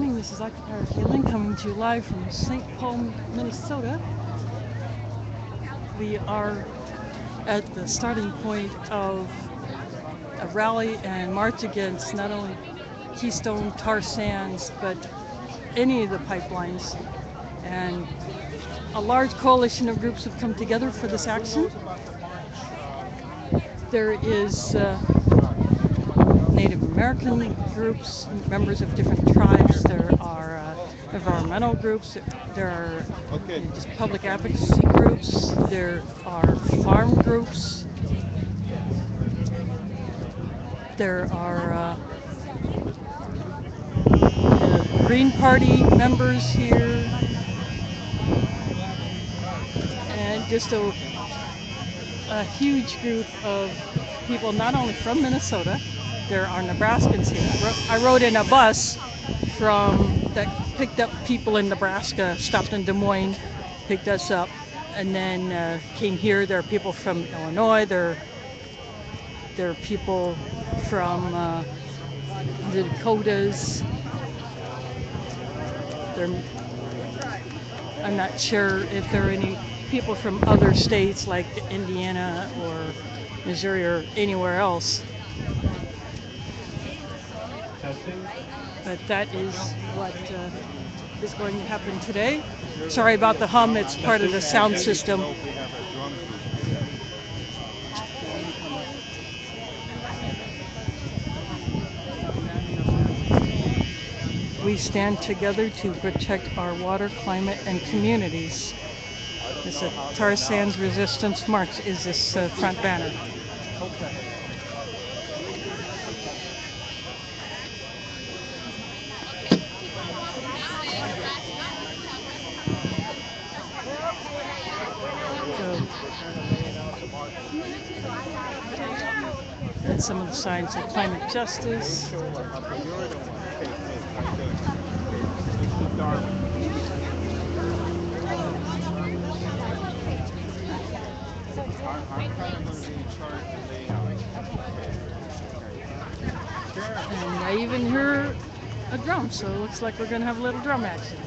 morning. This is Occupier Kaylynn coming to you live from St. Paul, Minnesota. We are at the starting point of a rally and march against not only Keystone tar sands, but any of the pipelines. And a large coalition of groups have come together for this action. There is uh, Native American groups, members of different tribes. There are uh, environmental groups. There are Okay. just public advocacy groups. There are farm groups. There are uh, the Green Party members here. And just a, a huge group of people, not only from Minnesota, there are Nebraskans here. I rode in a bus from that picked up people in Nebraska, stopped in Des Moines, picked us up, and then uh, came here. There are people from Illinois. There, there are people from uh, the Dakotas. There, I'm not sure if there are any people from other states like Indiana or Missouri or anywhere else. But that is what uh, is going to happen today. Sorry about the hum, it's part of the sound system. We stand together to protect our water, climate, and communities. This Tar Sands Resistance March is this uh, front banner. So, and some of the signs of climate justice. And I even hear a drum, so it looks like we're gonna have a little drum action.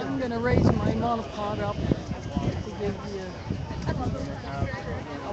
I'm gonna raise my monopod up to give you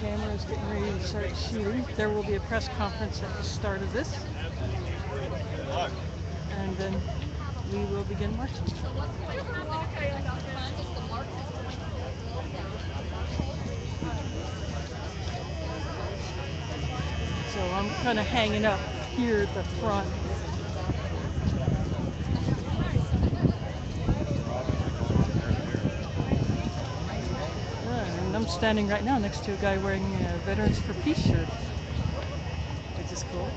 cameras, getting ready to start shooting. There will be a press conference at the start of this. And then we will begin marching. So I'm kind of hanging up here at the front. Yeah, and I'm standing right now next to a guy wearing a Veterans for Peace shirt, which is cool.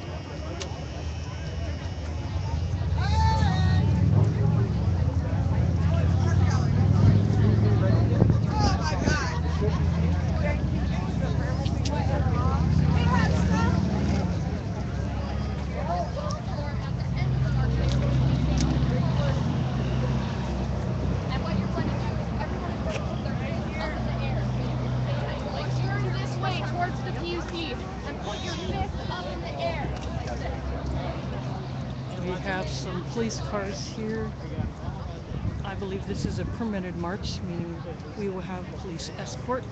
Turn this way towards the PUC and put your fist up in the air. We have cars here. I believe this is a permitted march, meaning we will have police escort.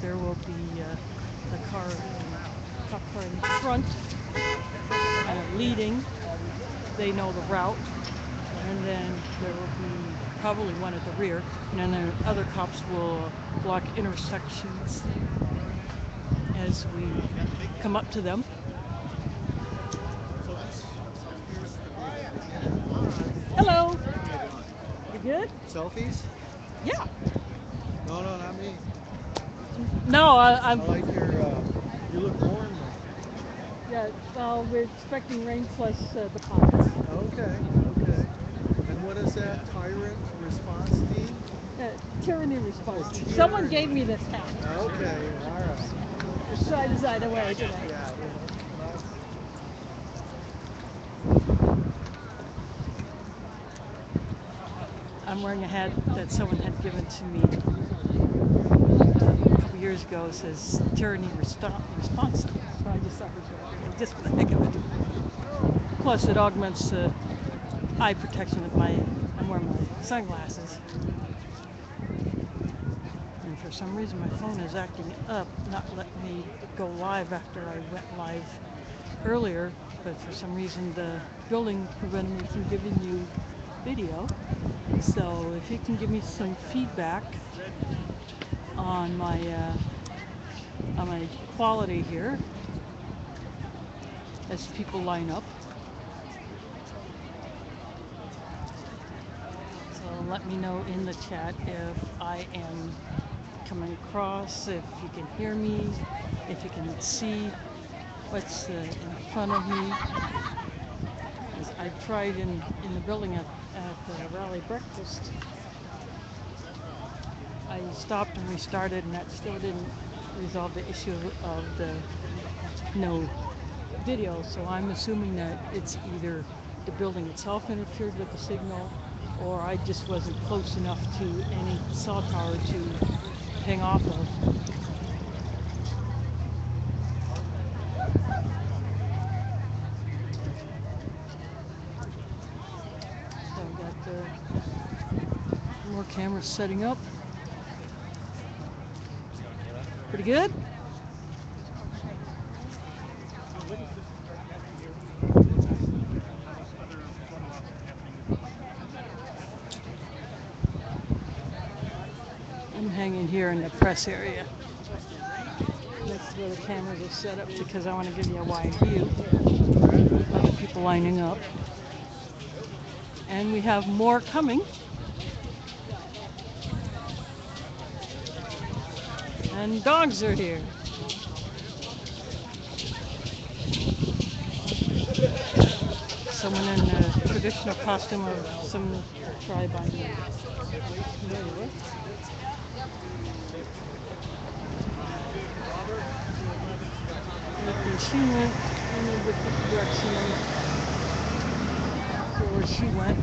There will be uh, the car, cop car in front, uh, leading. They know the route, and then there will be probably one at the rear, and then the other cops will block intersections as we come up to them. Hello. You good? Selfies? Yeah. No, no, not me. No, I, I I'm. like your, uh, you look warm. Yeah, well, we're expecting rain plus uh, the pockets. Okay, okay. And what is that tyrant response team? Uh, tyranny response. Someone gave me this hat. Okay, all right. Try to decide away today. Yeah. well, I'm wearing a hat that someone had given to me uh, a couple years ago. It says tyranny response. So I just thought we'd go just for the heck of it. Plus, it augments the eye protection with my. I'm wearing my sunglasses. And for some reason, my phone is acting up, not letting me go live after I went live earlier. But for some reason, the building prevented me from giving you video. So if you can give me some feedback on my uh, on my quality here as people line up. So let me know in the chat if I am coming across, if you can hear me, if you can see what's uh, in front of me. 'Cause I tried in, in the building at, at the rally breakfast. I stopped and restarted, and that still didn't resolve the issue of the no video. So I'm assuming that it's either the building itself interfered with the signal, or I just wasn't close enough to any cell tower to hang off of. So I've got uh, more cameras setting up. Pretty good? I'm hanging here in the press area. That's where the cameras are set up because I want to give you a wide view of the people lining up. And we have more coming. And dogs are here. Someone in a traditional costume of some tribe familiar with. And she went in a different direction for where she went.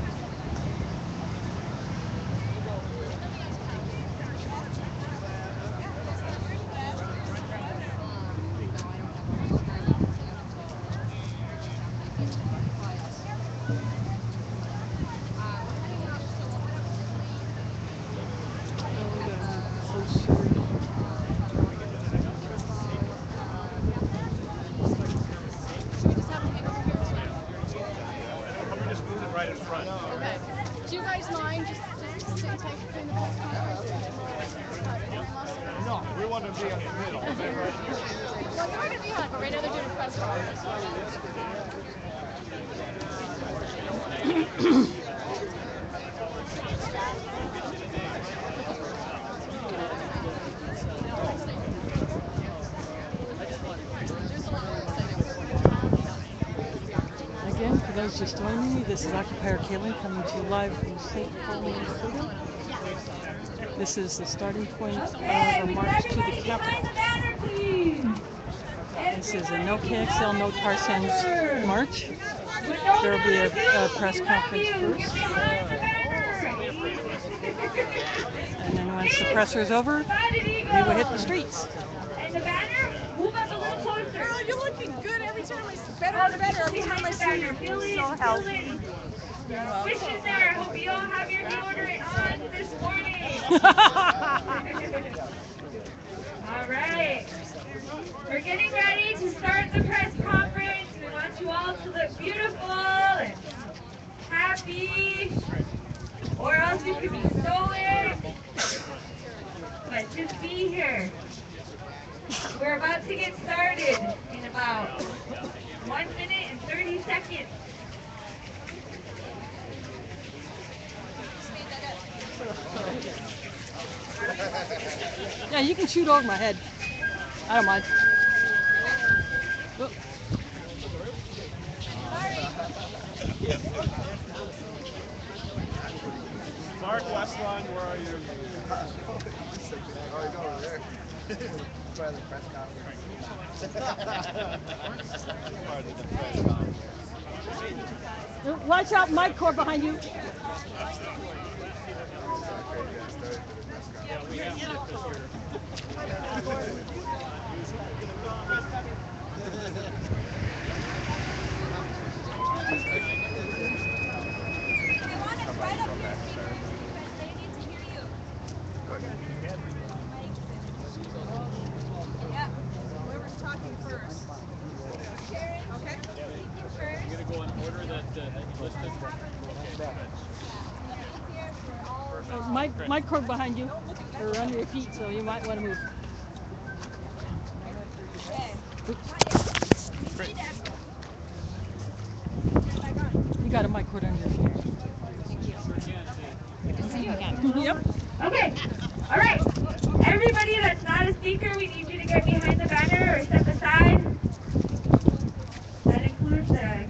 Okay. Do you guys mind just, just sitting tight between the press conference? No, we want to be in the middle. Well, you're going to be on, but right now they're doing a press conference. Again, for those just joining me, this is Occupier Kaylynn coming to you live from St. Paul, Minnesota. This is the starting point of our march to the Capitol. This is a no KXL, no tar sands march. There will be a, a press conference first. And then once the presser is over, we will hit the streets. And the banner, move us a little closer. Girl, you're looking good every time I see better and better every time I see you. Feel it, So healthy. Wishes there. Hope you all have your deodorant on this morning. All right. We're getting ready to start the press conference. We want you all to look beautiful and happy, or else you could be stolen. But just be here. We're about to get started in about Yeah, you can shoot over my head. I don't mind. Mark Westline, where are you? Watch out, mic cord behind you. Yeah, we have to Cord behind you or under your feet, so you might want to move. Great. You got a mic cord under your feet. yep. Okay. All right. Everybody that's not a speaker, we need you to get behind the banner or step aside. That includes the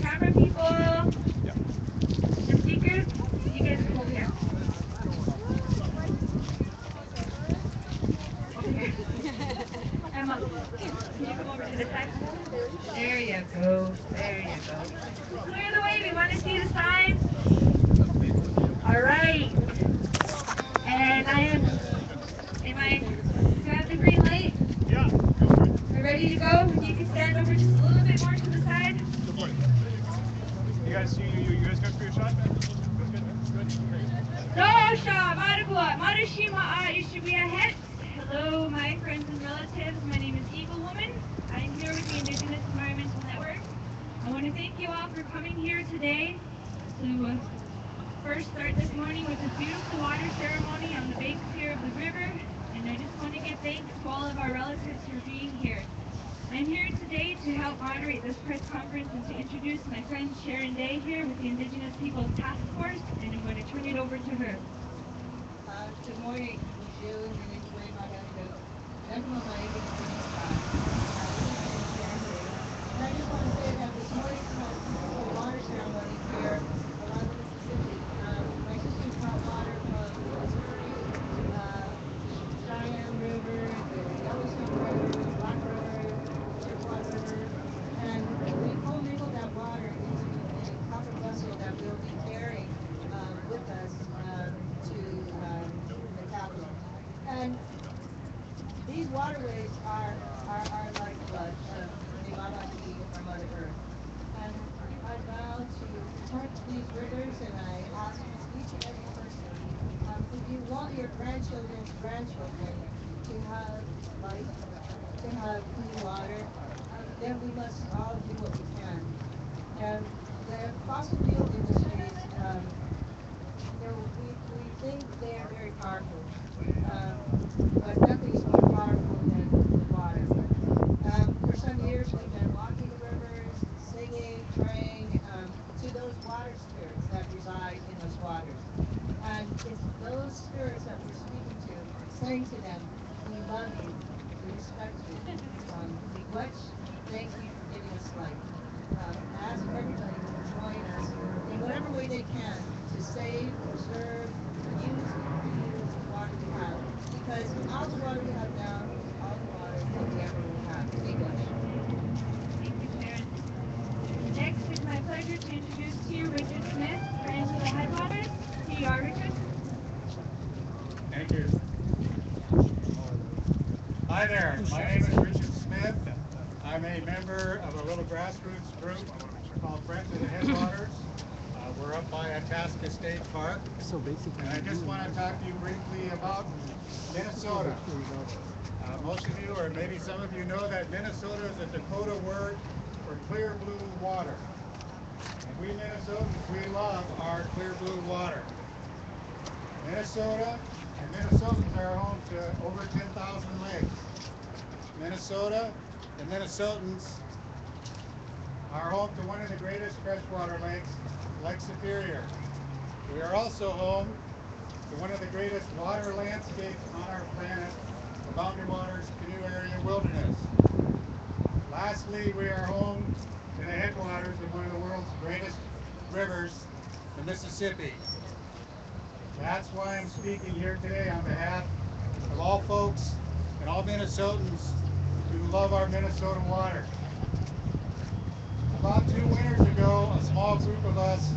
so basically. I just want to talk to you briefly about Minnesota. Uh, most of you, or maybe some of you, know that Minnesota is a Dakota word for clear blue water. And we Minnesotans, we love our clear blue water. Minnesota and Minnesotans are home to over 10,000 lakes. Minnesota and Minnesotans are home to one of the greatest freshwater lakes, Lake Superior. We are also home to one of the greatest water landscapes on our planet, the Boundary Waters Canoe Area Wilderness. Lastly, we are home to the headwaters of one of the world's greatest rivers, the Mississippi. That's why I'm speaking here today on behalf of all folks and all Minnesotans who love our Minnesota water. About two winters ago, a small group of us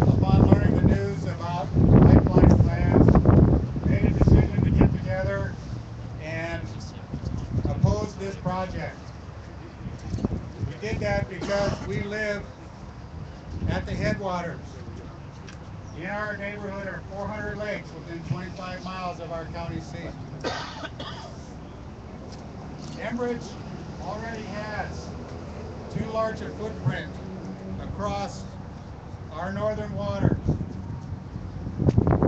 upon learning the news about pipeline plans, made a decision to get together and oppose this project. We did that because we live at the headwaters. In our neighborhood are 400 lakes within 25 miles of our county seat. Enbridge already has too large a footprint across our northern waters.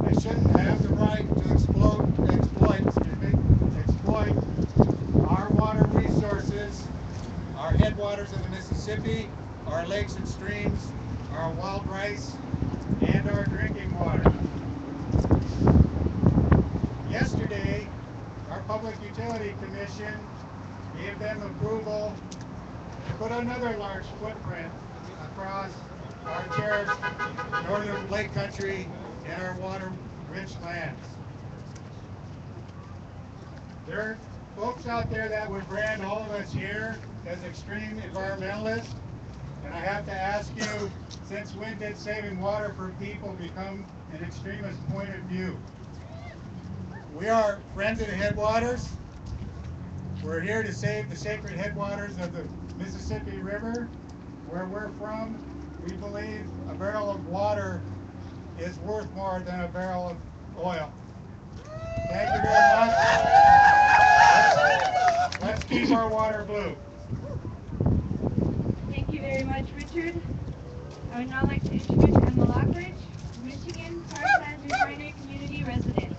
They shouldn't have the right to exploit, exploit, excuse me, exploit our water resources, our headwaters of the Mississippi, our lakes and streams, our wild rice, and our drinking water. Yesterday, our Public Utility Commission gave them approval to put another large footprint across our cherished northern lake country and our water-rich lands. There are folks out there that would brand all of us here as extreme environmentalists. And I have to ask you, since when did saving water for people become an extremist point of view? We are friends of the headwaters. We're here to save the sacred headwaters of the Mississippi River. Where we're from, we believe a barrel of water is worth more than a barrel of oil. Thank you very much. Let's- Let's keep our water blue. Thank you very much, Richard. I would now like to introduce Emma Lockridge, Michigan Tar Sands Refinery Community Resident.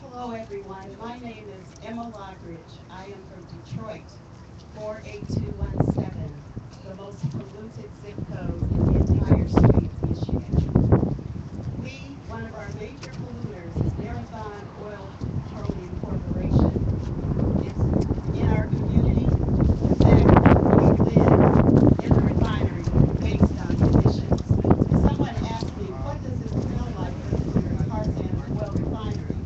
Hello, everyone. My name is Emma Lockridge. I am from Detroit, 48217, the most polluted zip code in the entire state of Michigan. We, one of our major polluters is Marathon Oil Petroleum Corporation. It's in our community. In fact, we live in the refinery based on emissions. Someone asked me, what does it feel like living in a tar sands oil refinery?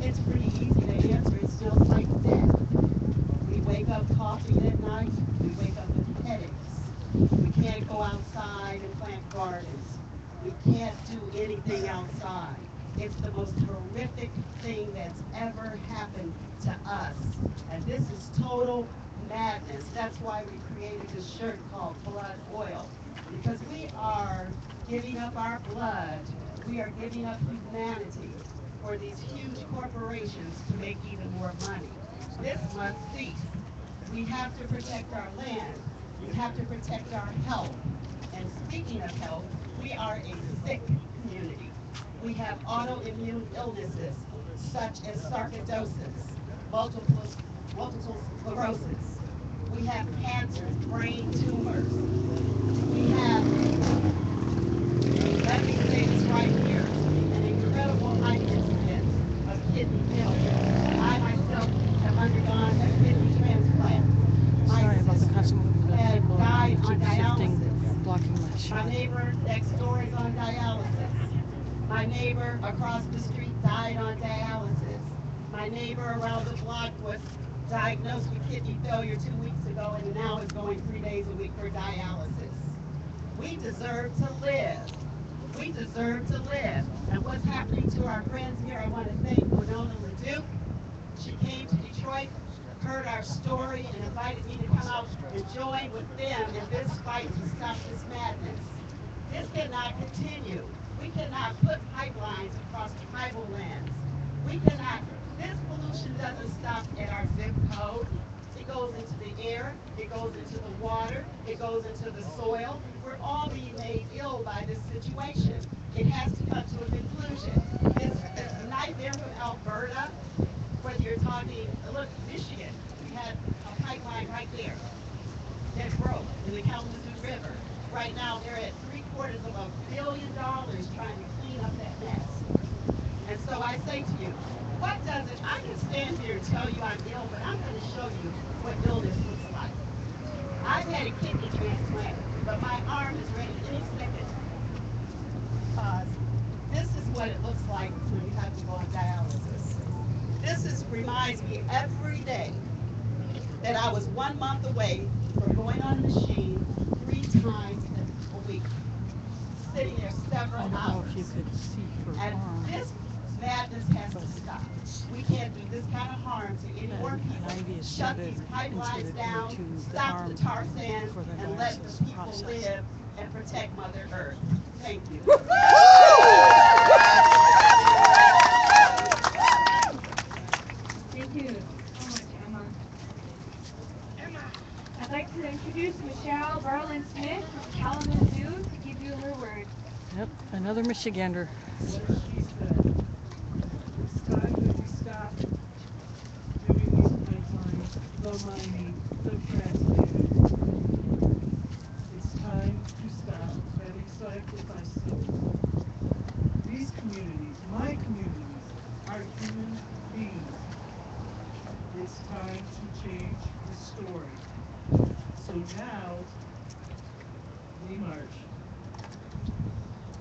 It's pretty easy to answer. It smells like death. We wake up coughing at night. We wake up with headaches. We can't go outside and plant gardens. We can't do anything outside. It's the most horrific thing that's ever happened to us. And this is total madness. That's why we created this shirt called Blood Oil. Because we are giving up our blood. We are giving up humanity for these huge corporations to make even more money. This must cease. We have to protect our land. We have to protect our health. And speaking of health, we are a sick community. We have autoimmune illnesses such as sarcoidosis, multiple, multiple sclerosis. We have cancers, brain tumors. We have, let me say this right here, an incredible high incidence of kidney failure. I myself have undergone a kidney transplant. My Sorry about the the had people died on shifting, dialysis. blocking my My neighbor next door is on dialysis. My neighbor across the street died on dialysis. My neighbor around the block was diagnosed with kidney failure two weeks ago and now is going three days a week for dialysis. We deserve to live. We deserve to live. And what's happening to our friends here, I want to thank Winona LaDuke. She came to Detroit, heard our story, and invited me to come out and join with them in this fight to stop this madness. This cannot continue. We cannot put pipelines across tribal lands. We cannot, this pollution doesn't stop at our zip code. It goes into the air, it goes into the water, it goes into the soil. We're all being made ill by this situation. It has to come to a conclusion. This, this nightmare from Alberta, whether you're talking, look, Michigan, we had a pipeline right there that broke in the Kalamazoo River. Right now, they're at quarters of a billion dollars trying to clean up that mess. And so I say to you, what does it, I can stand here and tell you I'm ill, but I'm gonna show you what illness looks like. I've had a kidney transplant, but my arm is ready any second. Uh, this is what it looks like when you have to go on dialysis. This Texas reminds me every day that I was one month away from going on a machine three times sitting there I several don't know hours. if you could see her And arm. this madness has to stop. We can't do this kind of harm to any more people. Shut these pipelines down, the stop the tar sands, the and let the people process. live and protect Mother Earth. Thank you. Thank you oh, so much, Emma. I'd like to introduce Michelle Berlin Smith from Kalamazoo Yep, another Michigander. These communities, my communities, are human beings. It's time to change the story. So now, we march.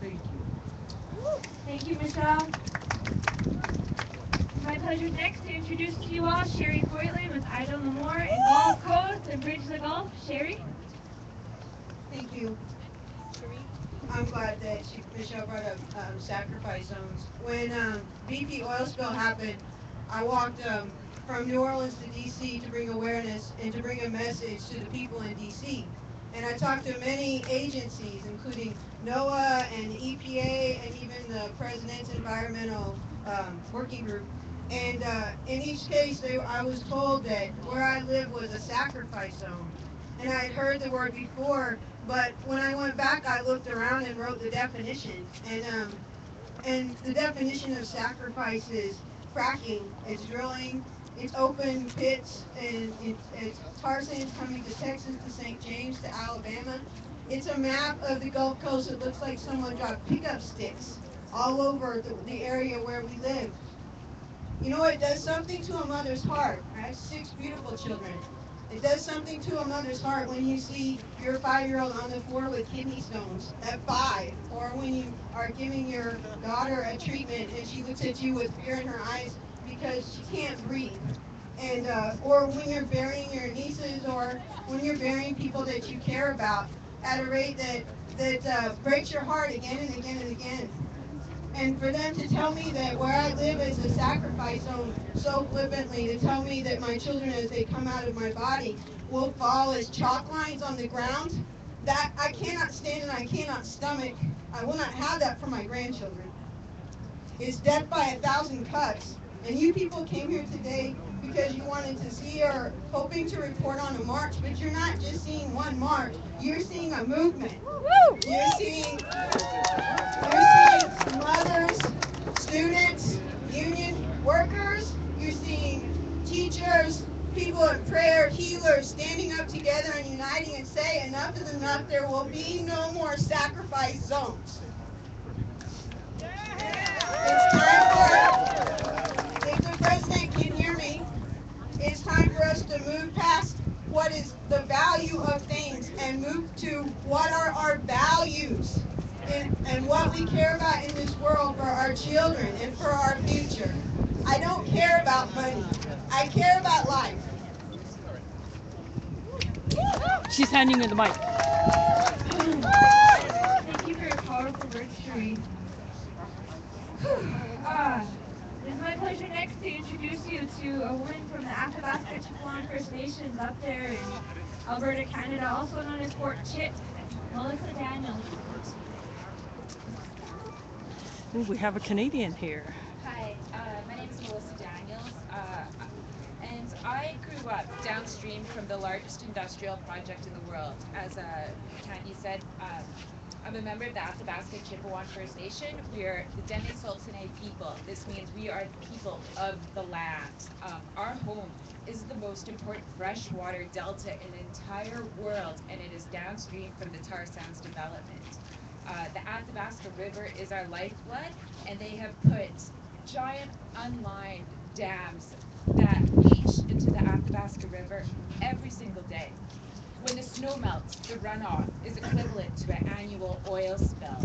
Thank you. Thank you, Michelle. My pleasure next to introduce to you all Cherri Foytlin with Ida Lamore and Gulf Coast and Bridge the Gulf. Cherri? Thank you. I'm glad that she, Michelle brought up um, sacrifice zones. When um, BP oil spill happened, I walked um, from New Orleans to DC to bring awareness and to bring a message to the people in DC. And I talked to many agencies, including NOAA and EPA and even the President's Environmental um, Working Group. And uh, in each case, they, I was told that where I live was a sacrifice zone. And I had heard the word before, but when I went back, I looked around and wrote the definition. And um, and the definition of sacrifice is fracking. It's drilling. It's open pits, and it's, it's sands coming to Texas, to St. James, to Alabama. It's a map of the Gulf Coast. It looks like someone dropped pickup sticks all over the, the area where we live. You know, it does something to a mother's heart. I have six beautiful children. It does something to a mother's heart when you see your five-year-old on the floor with kidney stones at five, or when you are giving your daughter a treatment and she looks at you with fear in her eyes because she can't breathe. And uh, or when you're burying your nieces, or when you're burying people that you care about at a rate that that uh, breaks your heart again and again and again. And for them to tell me that where I live is a sacrifice zone so flippantly, to tell me that my children, as they come out of my body, will fall as chalk lines on the ground, that I cannot stand and I cannot stomach. I will not have that for my grandchildren. It's death by a thousand cuts. And you people came here today because you wanted to see or hoping to report on a march, but you're not just seeing one march. You're seeing a movement. You're seeing you're seeing mothers, students, union workers. You're seeing teachers, people in prayer, healers standing up together and uniting and say enough is enough. There will be no more sacrifice zones. It's time for, if the president can hear me, it's time for us to move past what is the value of things and move to what are our values and, and what we care about in this world for our children and for our future. I don't care about money. I care about life. She's handing you the mic. Thank you for your powerful words, Cherri. Uh, it is my pleasure next to introduce you to a woman from the Athabasca Chipewyan First Nations up there in Alberta, Canada, also known as Fort Chip, Melissa Daniels. Ooh, we have a Canadian here. Hi, uh, my name is Melissa Daniels, uh, and I grew up downstream from the largest industrial project in the world. As uh, said, um, I'm a member of the Athabasca Chipewyan First Nation. We are the Dene Suline people. This means we are the people of the land. Um, our home is the most important freshwater delta in the entire world, and it is downstream from the tar sands development. Uh, the Athabasca River is our lifeblood, and they have put giant unlined dams that leach into the Athabasca River every single day. When the snow melts, the runoff is equivalent to an annual oil spill.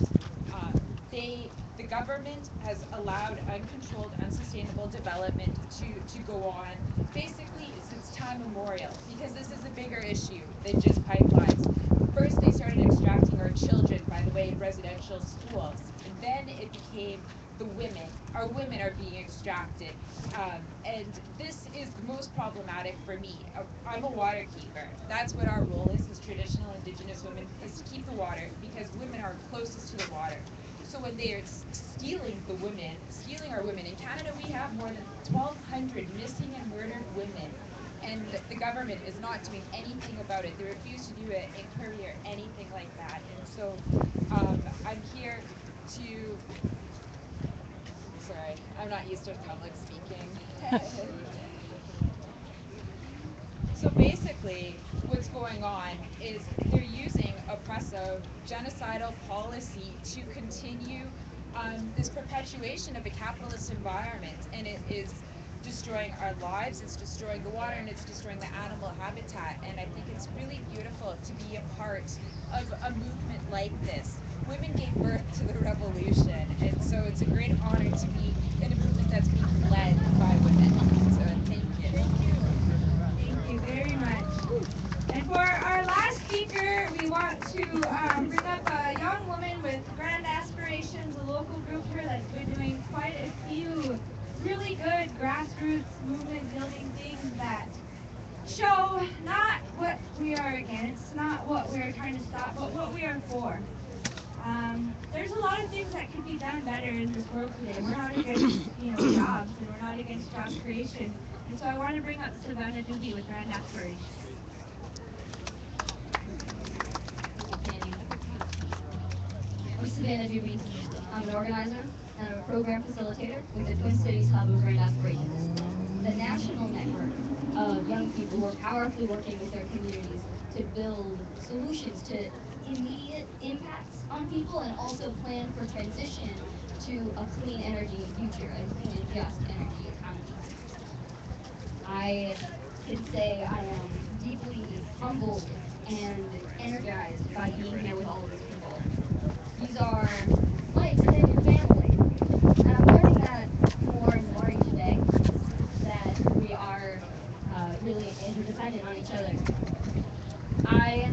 Um, they the government has allowed uncontrolled, unsustainable development to, to go on basically since time immemorial because this is a bigger issue than just pipelines. First, they started extracting our children, by the way, in residential schools. And then it became the women. Our women are being extracted. Um, and this is the most problematic for me. Uh, I'm a water keeper. That's what our role is as traditional indigenous women, is to keep the water because women are closest to the water. So when they are stealing the women, stealing our women, in Canada we have more than 1,200 missing and murdered women. And the government is not doing anything about it. They refuse to do an inquiry or anything like that. And so um, I'm here to sorry, I'm not used to public speaking. so basically, what's going on is they're using oppressive, genocidal policy to continue um, this perpetuation of a capitalist environment, and it is destroying our lives, it's destroying the water, and it's destroying the animal habitat. And I think it's really beautiful to be a part of a movement like this. Women gave birth to the revolution, and so it's a great honor to be in a movement that's being led by women. So thank you. Thank you. Thank you very much. And for our last speaker, we want to um, bring up a young woman with grand aspirations, a local group here that's been doing quite a few really good grassroots movement building things that show not what we are against, not what we are trying to stop, but what we are for. Um, there's a lot of things that could be done better in this world today. We're not against, you know, jobs, and we're not against job creation. And so I want to bring up Savannah Doobie with Grand Aspirations. I'm Savannah Doobie. I'm an organizer and I'm a program facilitator with the Twin Cities Hub of Grand Aspirations, the national network of young people who are powerfully working with their communities to build solutions to immediate impacts on people and also plan for transition to a clean energy future, a clean and just energy economy. I can say I am deeply humbled and energized by being here with all of these people. These are my extended family. And I'm learning that more and more each day, that we are uh, really interdependent on each other. I,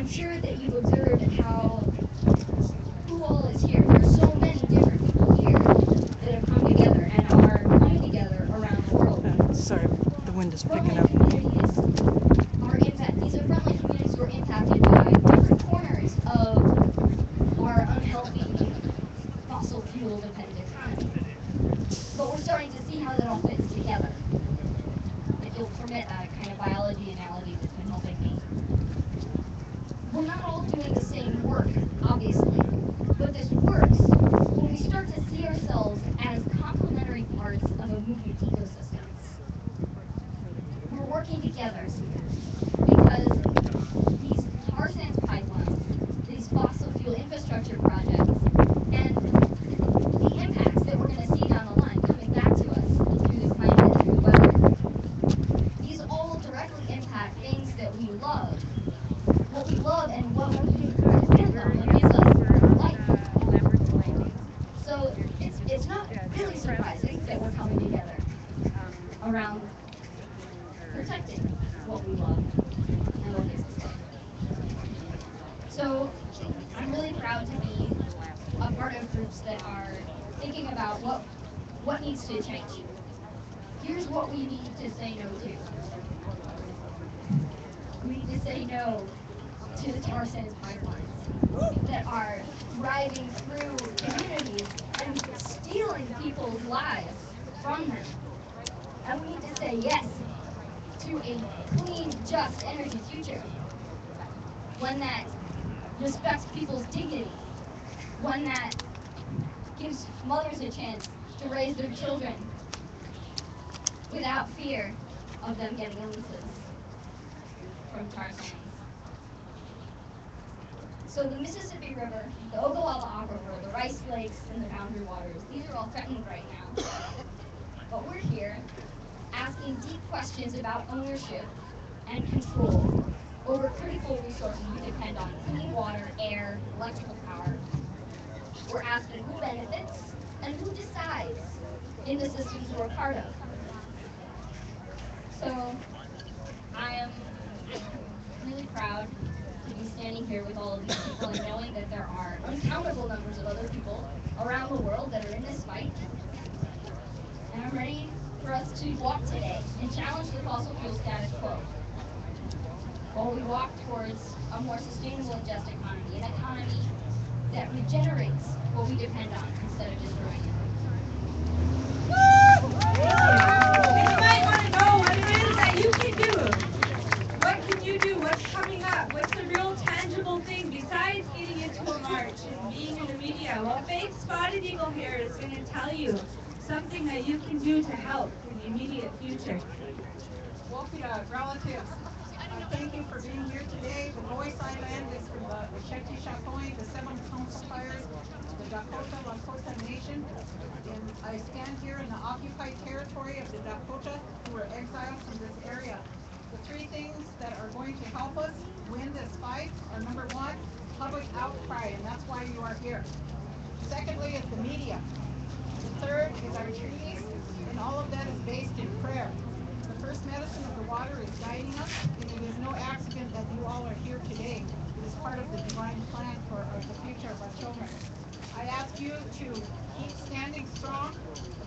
I'm sure that you've observed how who all is here. There's so many different people here that have come together and are coming together around the world. Uh, sorry, the wind is picking up. All threatened right now. But we're here asking deep questions about ownership and control over critical resources we depend on clean water, air, electrical power. We're asking who benefits and who decides in the systems we're a part of. So I am really proud be standing here with all of these people and knowing that there are uncountable numbers of other people around the world that are in this fight. And I'm ready for us to walk today and challenge the fossil fuel status quo. While we walk towards a more sustainable and just economy, an economy that regenerates what we depend on instead of destroying it. You might want to know what it is that you can do. What can you do? What's coming up? What's the real tangible thing besides getting into being in the media? Well, Faith Spotted Eagle here is going to tell you something that you can do to help in the immediate future. Wopida relatives, uh, thank you for being here today. The voice I lend is from the Oceti Sakowin, the seven council fires, the Dakota Lakota Nation. And I stand here in the occupied territory of the Dakota who are exiled from this area. The three things that are going to help us win this fight are number one, public outcry, and that's why you are here. Secondly is the media. The third is our treaties, and all of that is based in prayer. The first medicine of the water is guiding us, and it is no accident that you all are here today. It is part of the divine plan for uh, the future of our children. I ask you to keep standing strong.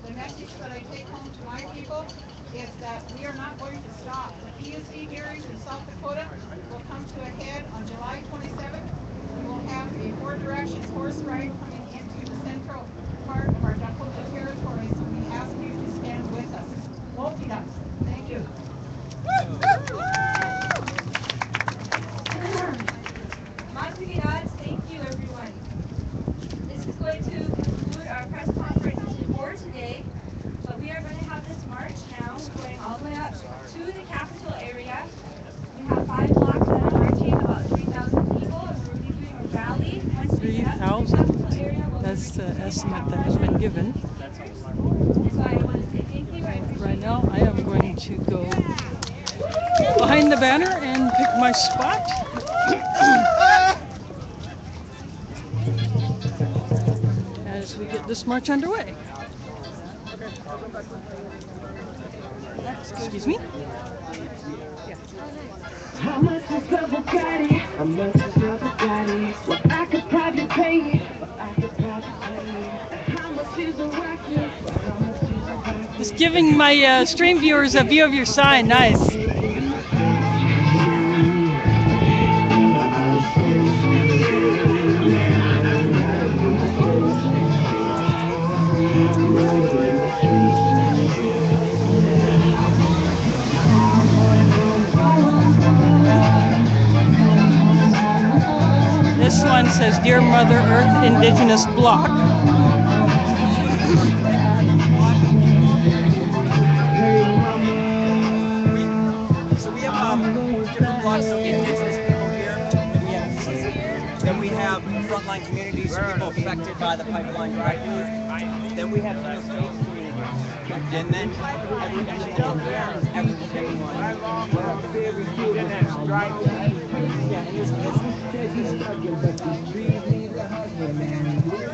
The message that I take home to my people is that we are not going to stop. The PUC hearings in South Dakota will come to a head on July 27th. We will have a four directions horse ride coming into the central part of our Dakota territory, so we ask you to stand with us. Wopida, thank you. Thank you everyone. This is going to conclude our press conference for today. But we are going to have this march now going all the way up to the capital area. We have five blocks that are marching, about 3,000 people, and we're going to be doing a rally. Once we get up to the 3,000? capital area, we'll That's the estimate that has been given. Right now, I am going to go behind the banner and pick my spot. As we get this march underway. Excuse me? How Just giving my uh, stream viewers a view of your sign. Nice. This one says Dear Mother Earth Indigenous Block. Frontline communities, people affected by the pipeline drive-through. Then we have inner. And then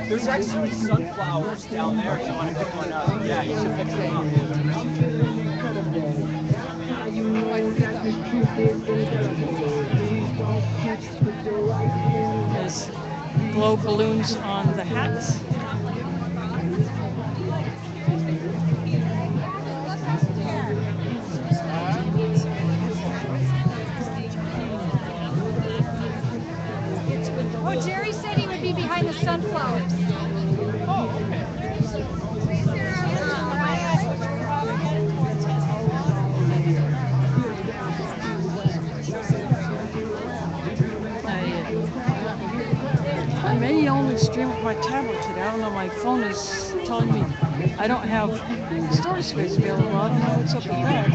there's, actually sunflowers down there if you want to pick one up. Yeah, you should pick them up. There's glow balloons on the hats. Oh, Jerry said he would be behind the sunflowers. With my tablet today. I don't know. My phone is telling me I don't have storage space available. I don't know what's up with that.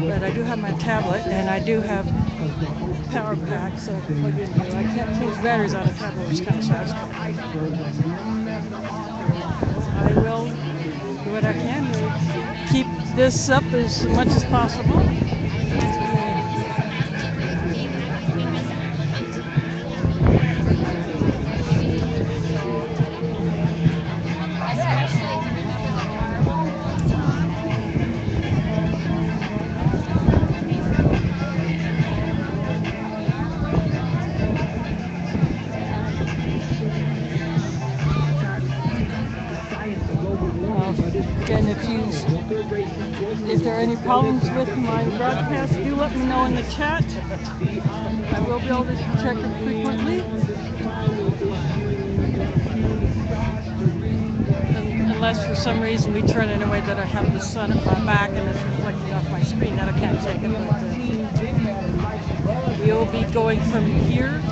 But I do have my tablet and I do have power pack, so plug into. I can't change batteries on a tablet, which kind of sucks. I will do what I can to keep this up as much as possible. My broadcast, do let me know in the chat. I will be able to check it frequently. Un- Unless for some reason we turn it in a way that I have the sun at my back and it's reflecting off my screen, then I can't take it. But, uh, we'll be going from here,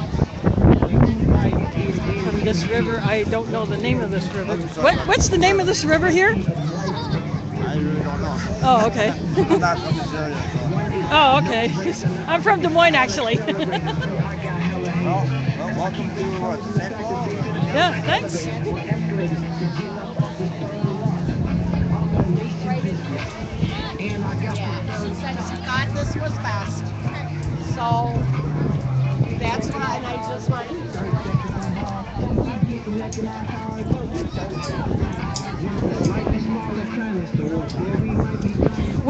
from this river. I don't know the name of this river. What, what's the name of this river here? I really don't know. Oh, okay. Oh, okay. I'm from Des Moines, actually. To yeah, thanks. Yeah, she said she this was best. So that's why, and I just wanted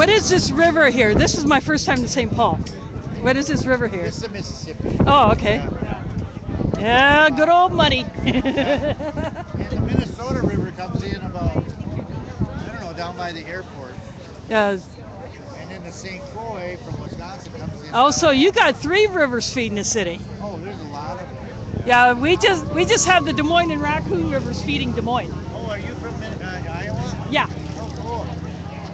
What is this river here? This is my first time to St. Paul. What is this river here? This is the Mississippi. Oh, okay. Yeah, good old muddy. And the Minnesota River comes in about, I don't know, down by the airport. yeah. And then the St. Croix from Wisconsin comes in. Oh, so you got three rivers feeding the city. Oh, there's a lot of them. Yeah, we just we just have the Des Moines and Raccoon rivers feeding Des Moines. Oh, are you from Min- uh, Iowa? Yeah. Oh, cool.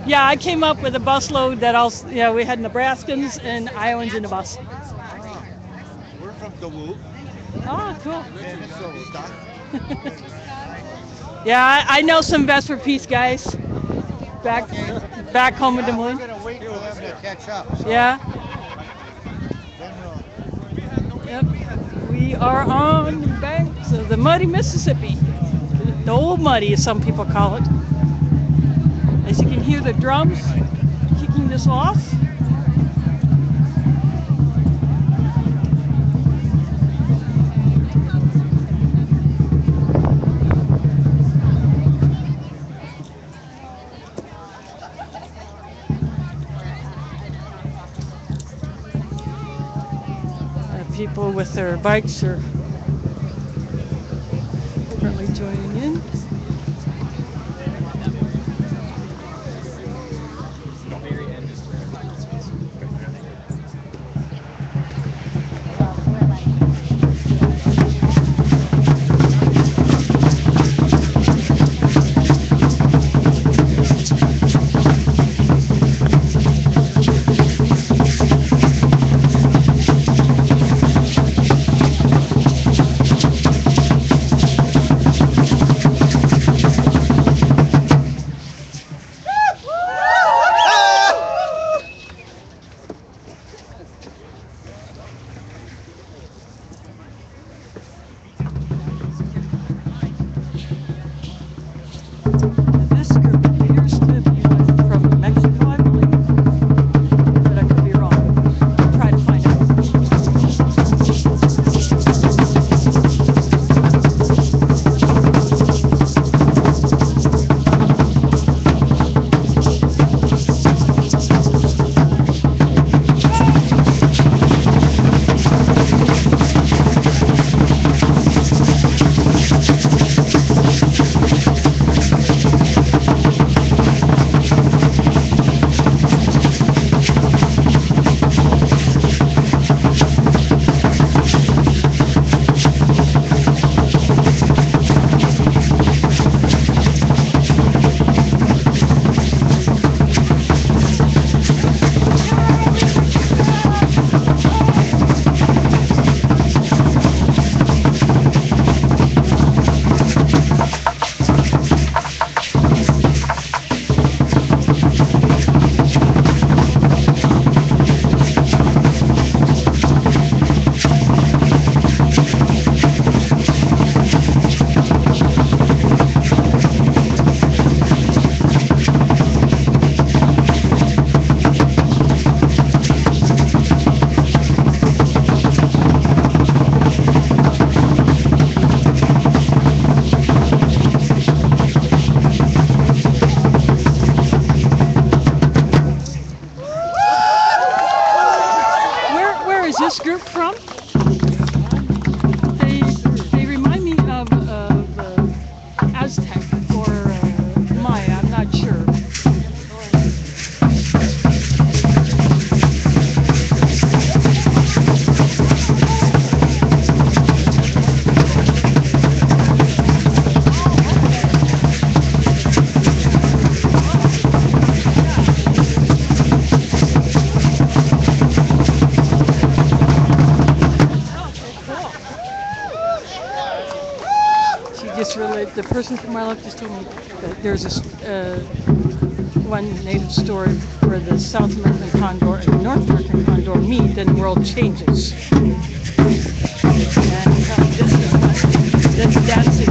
Yeah, I came up with a busload that also, yeah, we had Nebraskans and Iowans in the bus. We're from Duluth, Oh, cool. Yeah, I, I know some Best for Peace guys back back home in Des Moines. We're gonna wait for them to catch up. so Yeah. Yep. We are on the banks of the muddy Mississippi. The old muddy, as some people call it. As you can hear the drums kicking this off. Uh, people with their bikes are the person to my left just told me that there's a uh, one native story where the South American condor and the North American condor meet, then the world changes. And uh, this is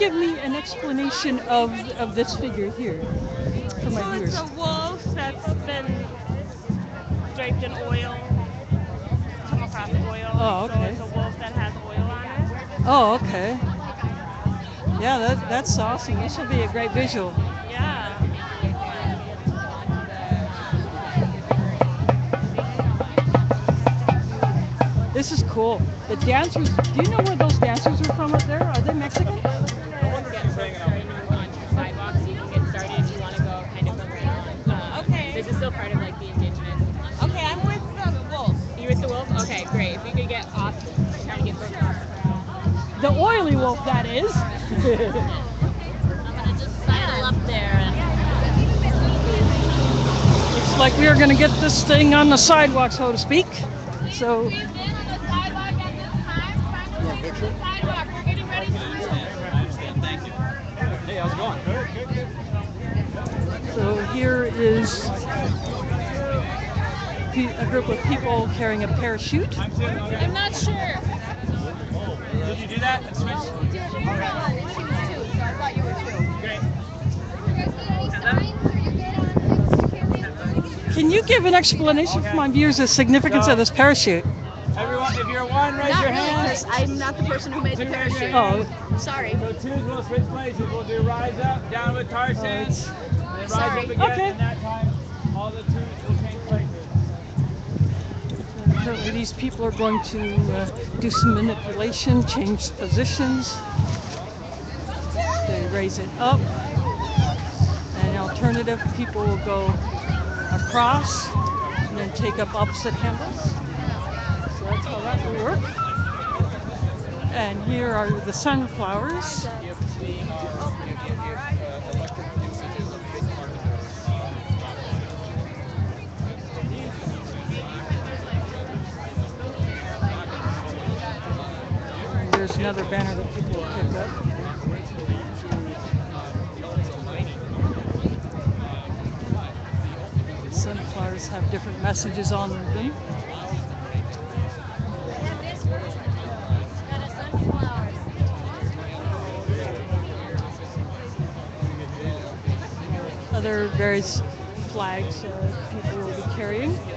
give me an explanation of of this figure here for my So viewers? it's a wolf that's been draped in oil, tomographic oil. Oh, okay. So it's a wolf that has oil on it. Oh, okay. Yeah, that, that's awesome. This will be a great visual. Yeah. This is cool. The dancers, do you know where those dancers are from up there? The oily wolf, that is. Sidle up there. Looks like we are going to get this thing on the sidewalk, so to speak. So, Hey, how's it going? Good, good, good. so here is a group of people carrying a parachute. I'm not sure. Did you do that? Can you give an explanation for my viewers the significance of this parachute? Everyone, if you're one, raise Not your really, hand. 'cause I'm not the person who made the Two, raise your parachute. Oh. Sorry. So twos will switch places. We'll do rise up, down with tar sands, and then rise Sorry. up again. Okay. And that time, all the twos will change places. Apparently these people are going to uh, do some manipulation, change positions. They raise it up. And alternative people will go across and then take up opposite handles. So that's how that will work. And here are the sunflowers. There's another banner messages on them. Other various flags uh, people will be carrying.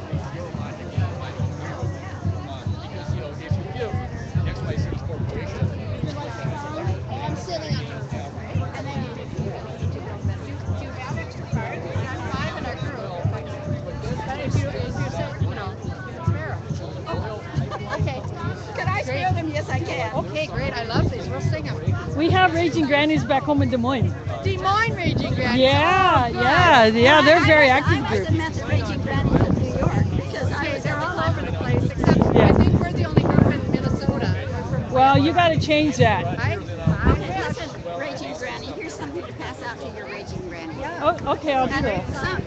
We have Raging Grannies back home in Des Moines. Des Moines Raging Grannies. Yeah, Oh, yeah, yeah, they're I- very I- active I group. wasn't meant to Raging Grannies in New York because I was, they're all over the place except Yeah. I think we're the only group in Minnesota. Well, you got to change that. I, I, listen, Raging Granny, here's something to pass out to your Raging Granny. Oh, okay, I'll do that.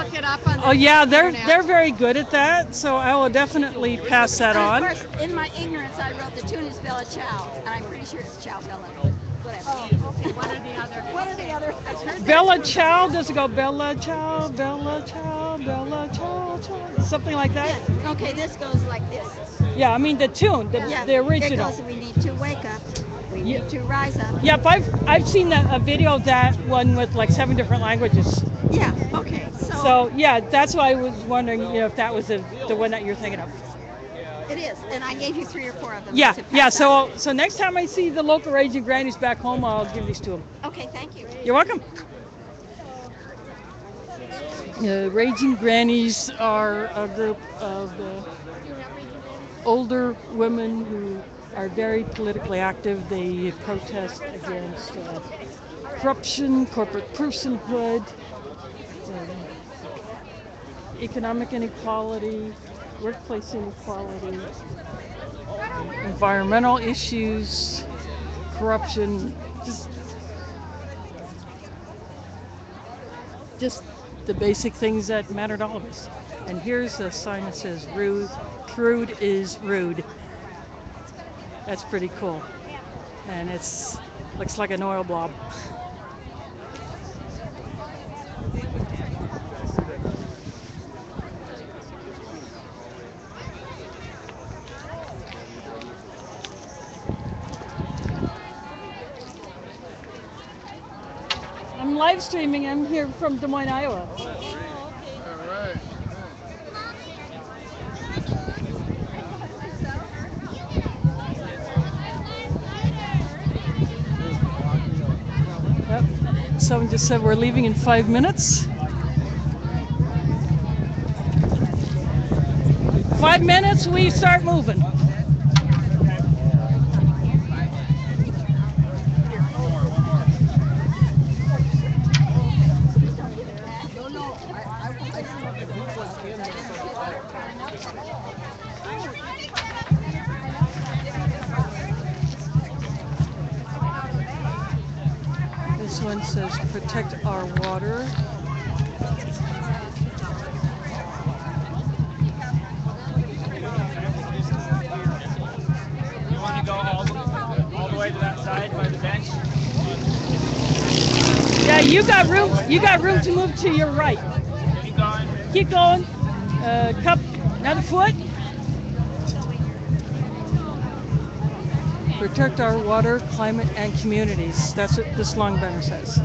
Look it up on Oh yeah, they're they're very good at that. So I will definitely pass that on. Of course, in my ignorance, I wrote the tune is Bella Ciao, and I'm pretty sure it's Ciao Bella. Whatever. Oh, okay. What are the other? What are the other? I've heard that Bella tune. Chow, does it go Bella Ciao, Bella Ciao, Bella Ciao, Chow, something like that? Yeah. Okay, this goes like this. Yeah, I mean the tune, the, yeah. the original. It goes, we need to wake up. We need to rise up. Yep, I've I've seen that, a video of that one with like seven different languages. Okay. So, So yeah, that's why I was wondering, you know, if that was the the one that you're thinking of. it is, and I gave you three or four of them. Yeah, yeah. out. So so next time I see the local raging grannies back home, I'll give these to them. Okay, thank you. You're welcome. Uh, Raging Grannies are a group of uh, older women who are very politically active. They protest against uh, corruption, corporate personhood, um, economic inequality, workplace inequality, environmental issues, corruption, just just the basic things that matter to all of us. And here's a sign that says rude, crude is rude. That's pretty cool. And it's looks like an oil blob. Live streaming. I'm here from Des Moines, Iowa. Oh, right. Yep. Someone just said we're leaving in five minutes. Five minutes, we start moving. This one says protect our water. You want to go all the, all the way to that side by the bench? Yeah, you got room. You got room to move to your right. Keep going. Keep going. Uh, cup, another foot. Protect our water, climate, and communities. That's what this long banner says.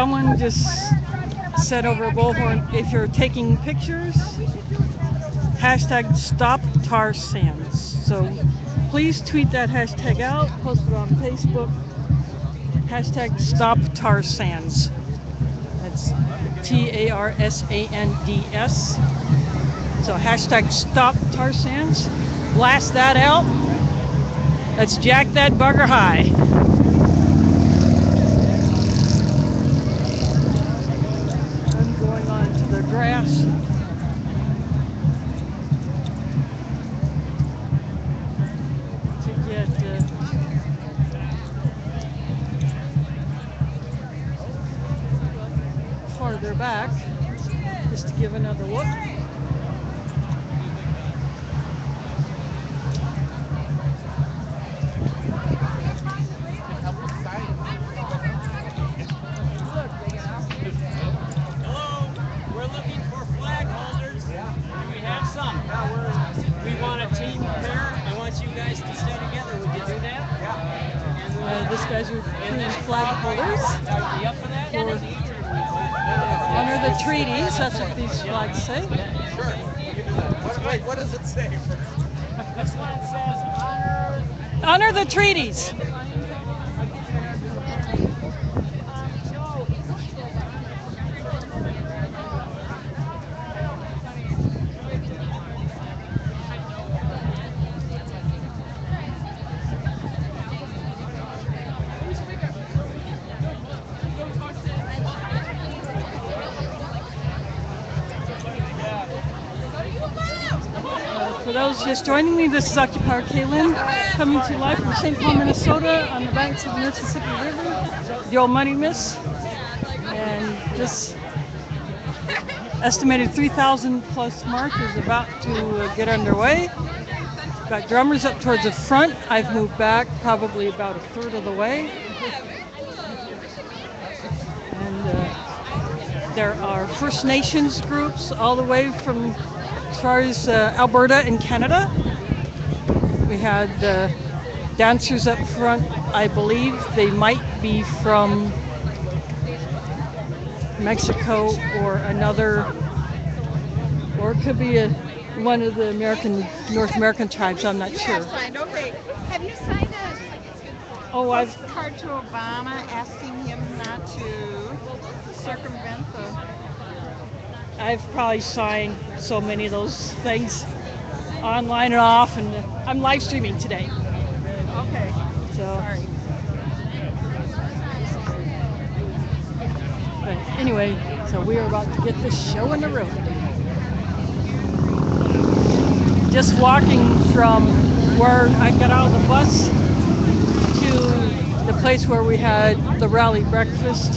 Someone just said over a bullhorn, if you're taking pictures, hashtag stop tar sands. So please tweet that hashtag out, post it on Facebook. Hashtag stop tar sands. That's T A R S A N D S. So hashtag stop tar sands. Blast that out. Let's jack that bugger high. This is Occupier Kaylynn coming to you live from St. Paul, Minnesota on the banks of the Mississippi River, the old Money Miss. And this estimated 3,000 plus march is about to uh, get underway. Got drummers up towards the front. I've moved back probably about a third of the way. And uh, there are First Nations groups all the way from as far as uh, Alberta and Canada. We had uh, dancers up front. I believe they might be from Mexico or another, or it could be a, one of the American, North American tribes. I'm not sure. Signed, okay. Have you signed a Oh, I've card to Obama asking him not to circumvent the I've probably signed so many of those things online and off, and I'm live streaming today. Okay. So. Sorry. But anyway, so we are about to get this show on the road. Just walking from where I got out of the bus to the place where we had the rally breakfast.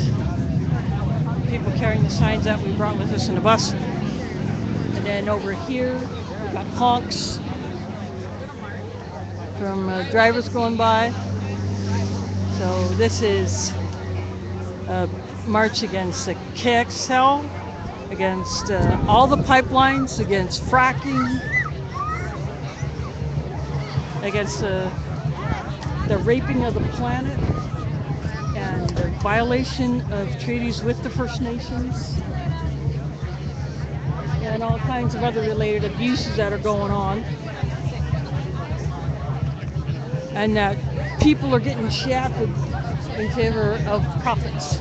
people carrying the signs that we brought with us in the bus. And then over here, honks from uh, drivers going by. So this is a march against the KXL, against uh, all the pipelines, against fracking, against the, the raping of the planet, and the violation of treaties with the First Nations, and all kinds of other related abuses that are going on. And that people are getting shafted in favor of profits.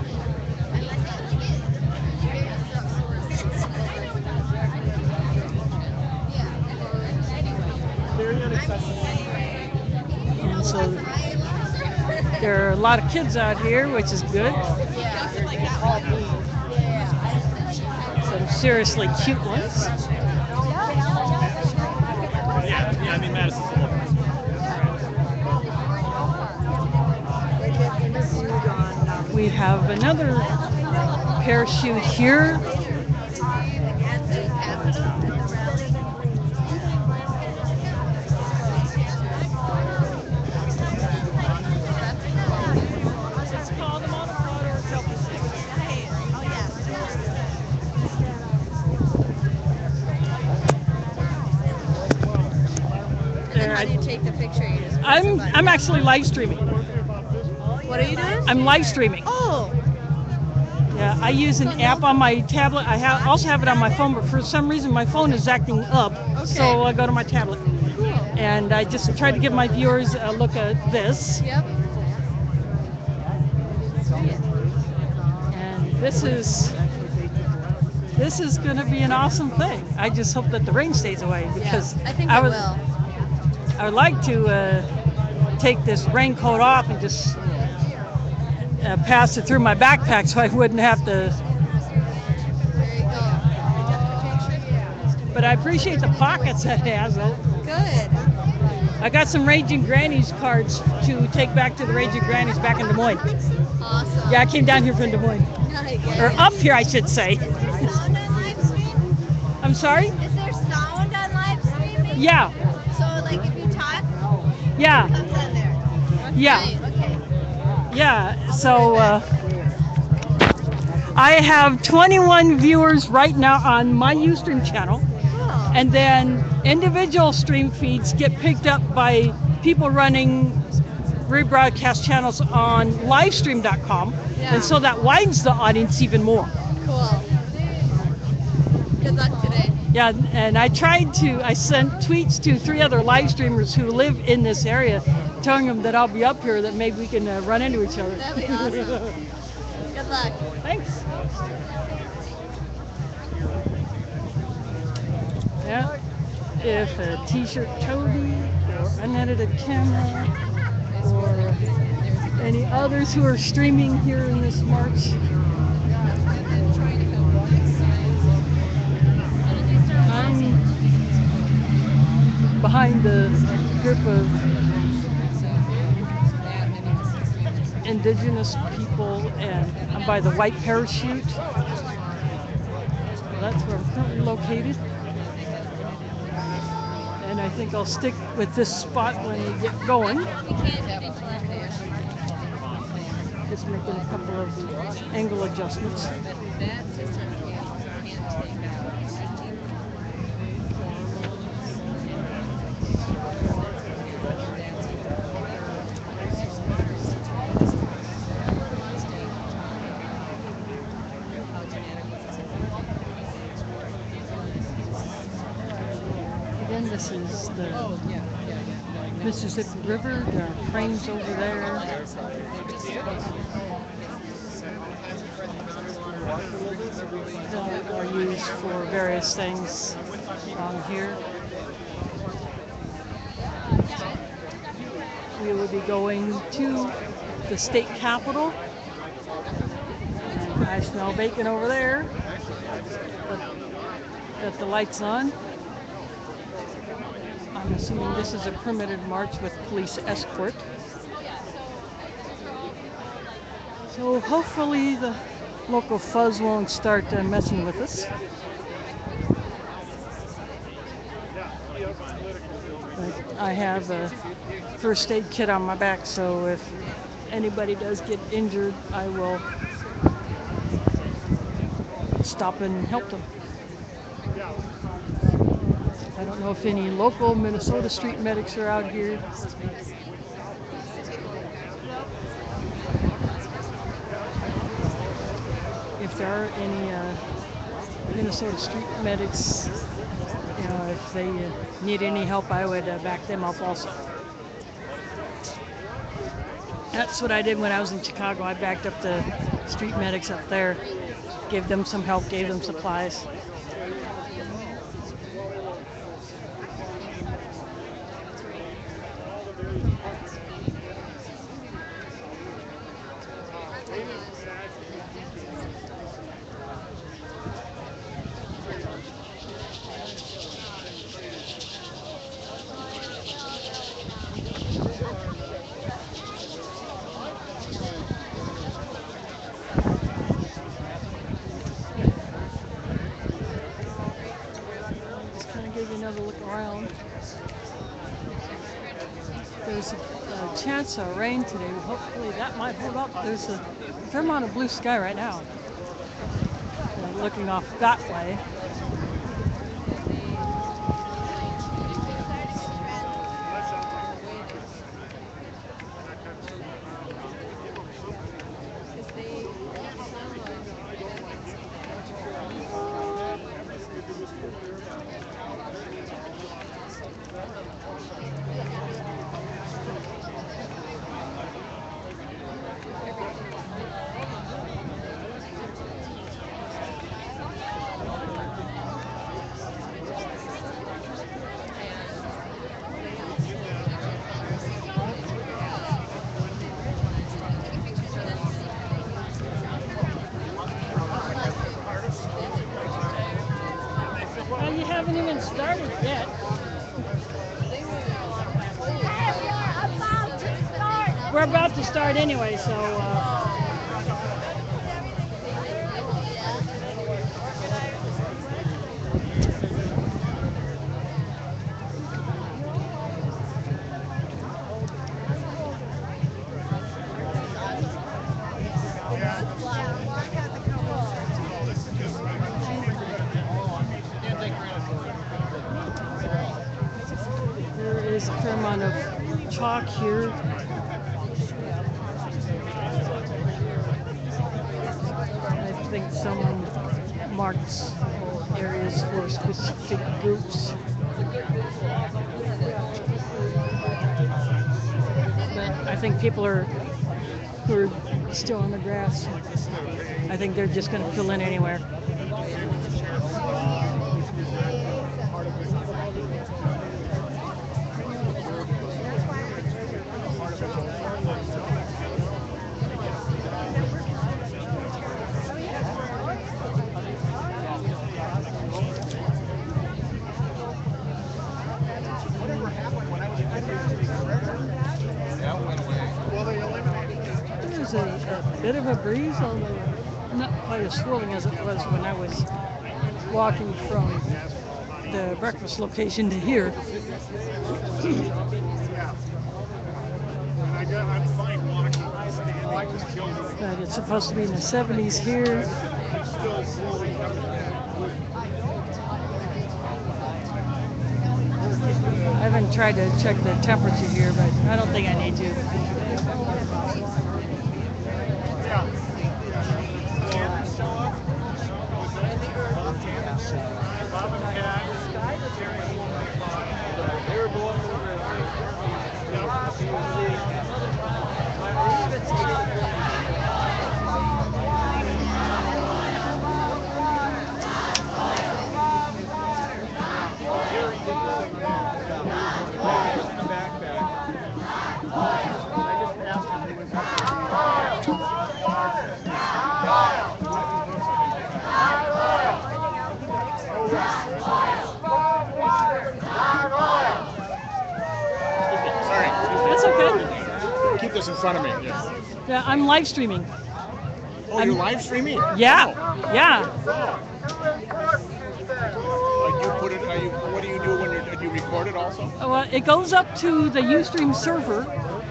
And so there are a lot of kids out here, which is good. Seriously cute ones. Yeah, yeah, I mean, Madison's a little We have another parachute here. Actually live streaming. What are you doing? I'm live streaming. Oh. Yeah, I use an app on my tablet. I have also have it on my phone, but for some reason my phone is acting up. So I go to my tablet. Cool. And I just try to give my viewers a look at this. Yep. And this is this is going to be an awesome thing. I just hope that the rain stays away because I think I it will. I would like to uh, take this raincoat off and just uh, pass it through my backpack so I wouldn't have to. But I appreciate the pockets that it has. though. Good. I got some Raging Grannies cards to take back to the Raging Grannies back in Des Moines. Awesome. Yeah, I came down here from Des Moines. Or up here, I should say. I'm sorry? Is there sound on live streaming? Yeah, So like if you talk, yeah, yeah. Right, okay. Yeah, so uh, I have 21 viewers right now on my Ustream channel. And then individual stream feeds get picked up by people running rebroadcast channels on livestream.com. Yeah. And so that widens the audience even more. Cool. Good luck today. Yeah, and I tried to, I sent tweets to three other live streamers who live in this area, telling them that I'll be up here, that maybe we can uh, run into each other. That'd be awesome. Good luck. Thanks. Yeah. If a t-shirt Toby or unedited camera or any others who are streaming here in this march. I'm behind the group of indigenous people and I'm by the white parachute. That's where I'm currently located. And I think I'll stick with this spot when we get going. Just making a couple of angle adjustments. Again, this is the Mississippi River. There are trains over there. That are used for various things on here. We will be going to the state capitol. And I smell bacon over there. Got- Got the lights on. I'm assuming this is a permitted march with police escort. So hopefully the local fuzz won't start uh, messing with us. But I have a first aid kit on my back, so if anybody does get injured, I will stop and help them. I don't know if any local Minnesota street medics are out here. If there are any uh, Minnesota street medics, you know, if they uh, need any help, I would uh, back them up also. That's what I did when I was in Chicago. I backed up the street medics up there, gave them some help, gave them supplies. Just kind of give you another look around. There's a, a chance of rain today, but hopefully that might hold up. There's a fair amount of blue sky right now. Looking off that way. Amount of chalk here. I think someone marks areas for specific groups. But I think people are who are still on the grass. I think they're just going to fill in anywhere. Bit of a breeze, although not quite as swirling as it was when I was walking from the breakfast location to here. But it's supposed to be in the 70s here. I haven't tried to check the temperature here, but I don't think I need to. Front of me. Yeah. Yeah, I'm live streaming. Oh, I'm- you're live streaming? Yeah, yeah. Uh, you put it. You, what do you do when you're? Do you record it also? Well, it goes up to the Ustream server,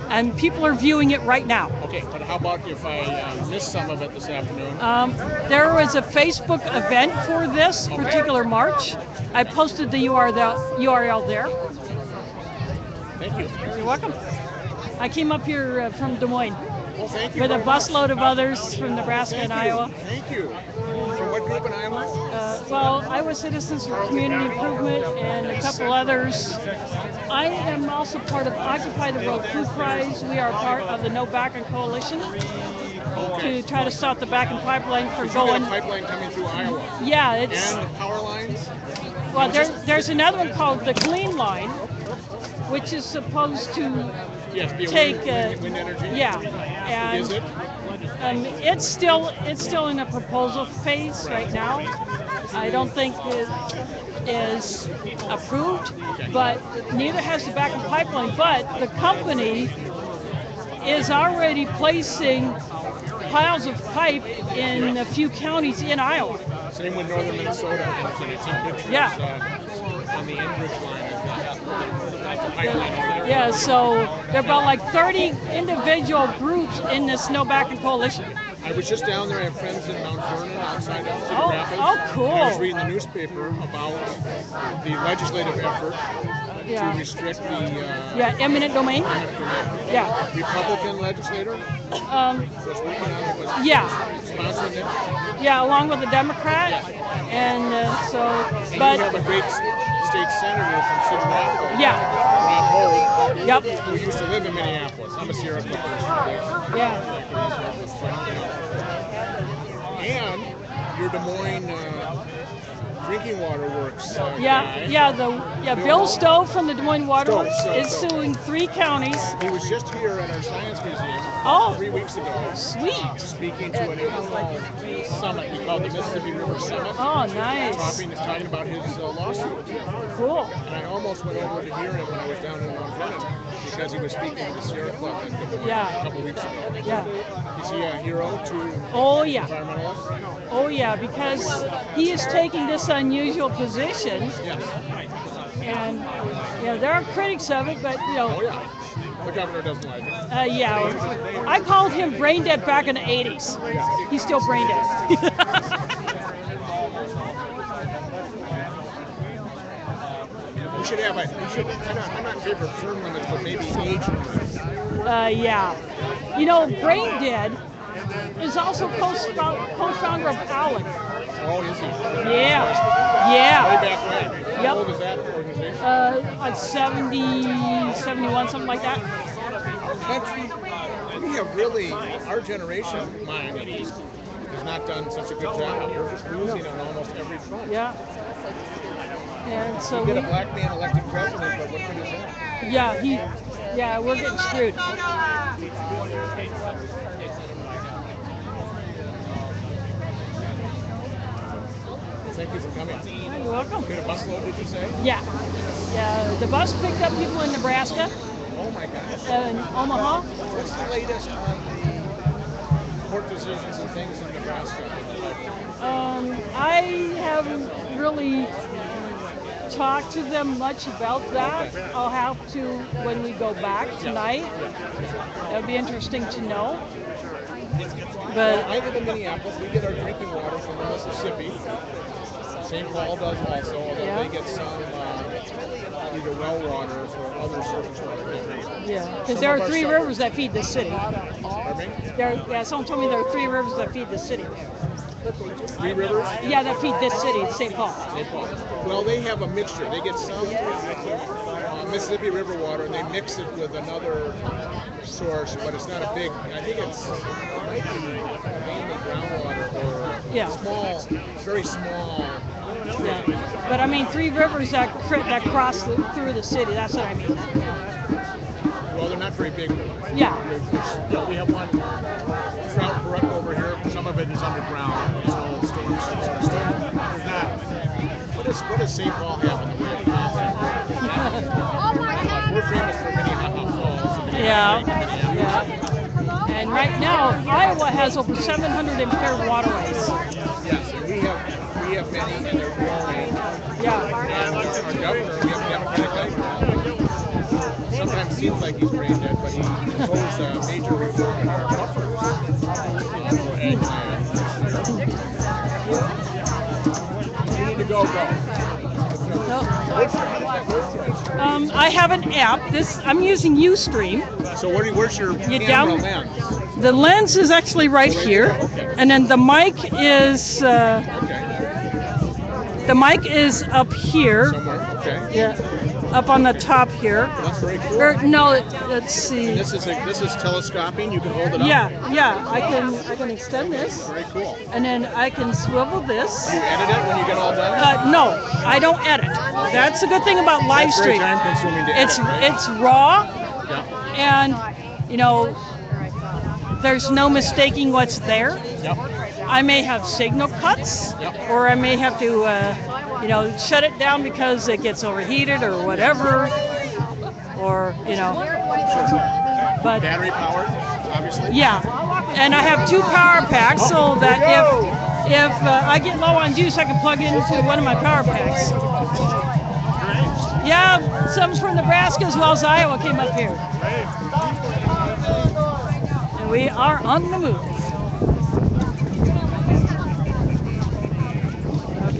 and people are viewing it right now. Okay, but how about if I uh, miss some of it this afternoon? Um, there was a Facebook event for this Okay. particular march. I posted the URL, URL there. Thank you. You're welcome. I came up here uh, from Des Moines Well, thank you. with a very much. busload of others from Nebraska Thank and you. Iowa. Thank you. From what group in Iowa? Uh, well, Iowa Citizens for Community Improvement and a couple others. I am also part of Occupy the World Food Prize. We are part of the No Bakken Coalition to try to stop the Bakken pipeline for But going. pipeline coming through Iowa. Yeah, it's And power lines. well. There, there's another one called the Clean Line, which is supposed to Yes, take. wind, wind, wind energy. Yeah, and it? um, it's still it's still in a proposal phase right now. I don't think it is approved, but neither has the Bakken pipeline. But the company is already placing piles of pipe in a few counties in Iowa. Same with northern Minnesota. I've seen pictures Yeah. uh, on the Enbridge line. Yeah, so there are about like 30 individual groups in this No Bakken Coalition. I was just down there. I have friends in Mount Vernon outside of Cedar Oh, Rapids. oh, cool. I was reading the newspaper about the legislative effort Yeah. to restrict the uh, Yeah, eminent domain. eminent domain. Yeah. Republican legislator Um, was working on it. Was Yeah. yeah, along with a Democrat, and uh, so, And but you have a great state senator from Rapids. Yeah. Rob Hogg. Yep. Who used to live in Minneapolis. I'm a Sierra Club person. yeah, And your Des Moines uh, drinking water works. Uh, yeah, guy. yeah. The yeah, Bill Stowe from the Des Moines Water Stowe, Works Stowe, is Stowe. suing three counties. He was just here at our science museum Oh. three weeks ago. Sweet. Speaking to an annual summit he called the Mississippi River Summit. Oh, nice. Talking, talking about his uh, lawsuit. Cool. And I almost went over to hear him when I was down in Vernon because he was speaking to the Sierra Club in Des Moines Yeah. a couple weeks ago. Yeah. Is he a hero to Oh yeah. environmentalists? Oh yeah, because he is taking this unusual position, Yes. and yeah, there are critics of it, but you know. Oh yeah. The governor doesn't like it. Uh, yeah, I called him brain dead back in the 80s. He's still brain dead. We should have a. We should. I'm not, I'm not in favor of term limits, but maybe age limits. uh, yeah. You know, brain dead is also co-found- co-founder of ALEC. Oh, is he? Yeah. Yeah. Way back when. Yep. How old is that organization? Uh, like 70, 71, something like that. Our country, we have really, our generation, mine at least, has not done such a good job. We're just losing on almost every front. Yeah. And so We get a black man elected president, but what good is that? yeah, he, yeah, we're getting screwed. Thank you for coming. Yeah, you're welcome. Good a busload, did you say? Yeah. Yeah, the bus picked up people in Nebraska Oh my gosh. and Omaha. What's the latest on the court decisions and things in Nebraska? Um, I haven't really talked to them much about that. I'll have to when we go back tonight. That'd be interesting to know. But I live in Minneapolis. We get our drinking water from the Mississippi. St. Paul does also, although Yeah. they get some uh, either well water or other surface water. yeah, because there are three rivers that feed the city. Pardon me? There, yeah, someone told me there are three rivers that feed the city. Three rivers? Yeah, that feed this city, St. Paul. St. Paul. Well, they have a mixture. They get some uh, Mississippi River water and they mix it with another source, but it's not a big. I think it's it mainly groundwater or Yeah. small, very small. Yeah. But I mean, three rivers that cr- that cross through the city. That's what I mean. Well, they're not very big. Yeah. We have one of it is underground. It's storm systems. There's not. What does what does St. Paul have in the way of content? We're famous for Minnehaha Falls. Yeah. Yeah. And right now, Iowa has over 700 impaired waterways. Yes, and we have, we have many, and they're growing. Yeah. And our governor, we have a Democratic governor. Sometimes seems like he's brain dead, but he proposed a major reform in our buffers. Um, I have an app. This I'm using UStream. So where, do you- where's your You camera down- lens? The lens is actually right here, and then the mic is uh, the mic is up here. Yeah, up on the top here. That's very cool. Or, no, it- let's see. This is, a- this is telescoping, you can hold it up? Yeah, yeah. I can I can extend this, Very cool. and then I can swivel this. You edit it when you get all done? Uh, no, I don't edit. That's a good thing about live That's very stream. time consuming to It's edit, right? it's raw, Yeah. and you know, there's no mistaking what's there. Yep. I may have signal cuts, or I may have to, uh, you know, shut it down because it gets overheated or whatever, or you know. But Battery powered, obviously? yeah, and I have two power packs so that if if uh, I get low on juice, I can plug into one of my power packs. Yeah, some from Nebraska as well as Iowa came up here. And we are on the move.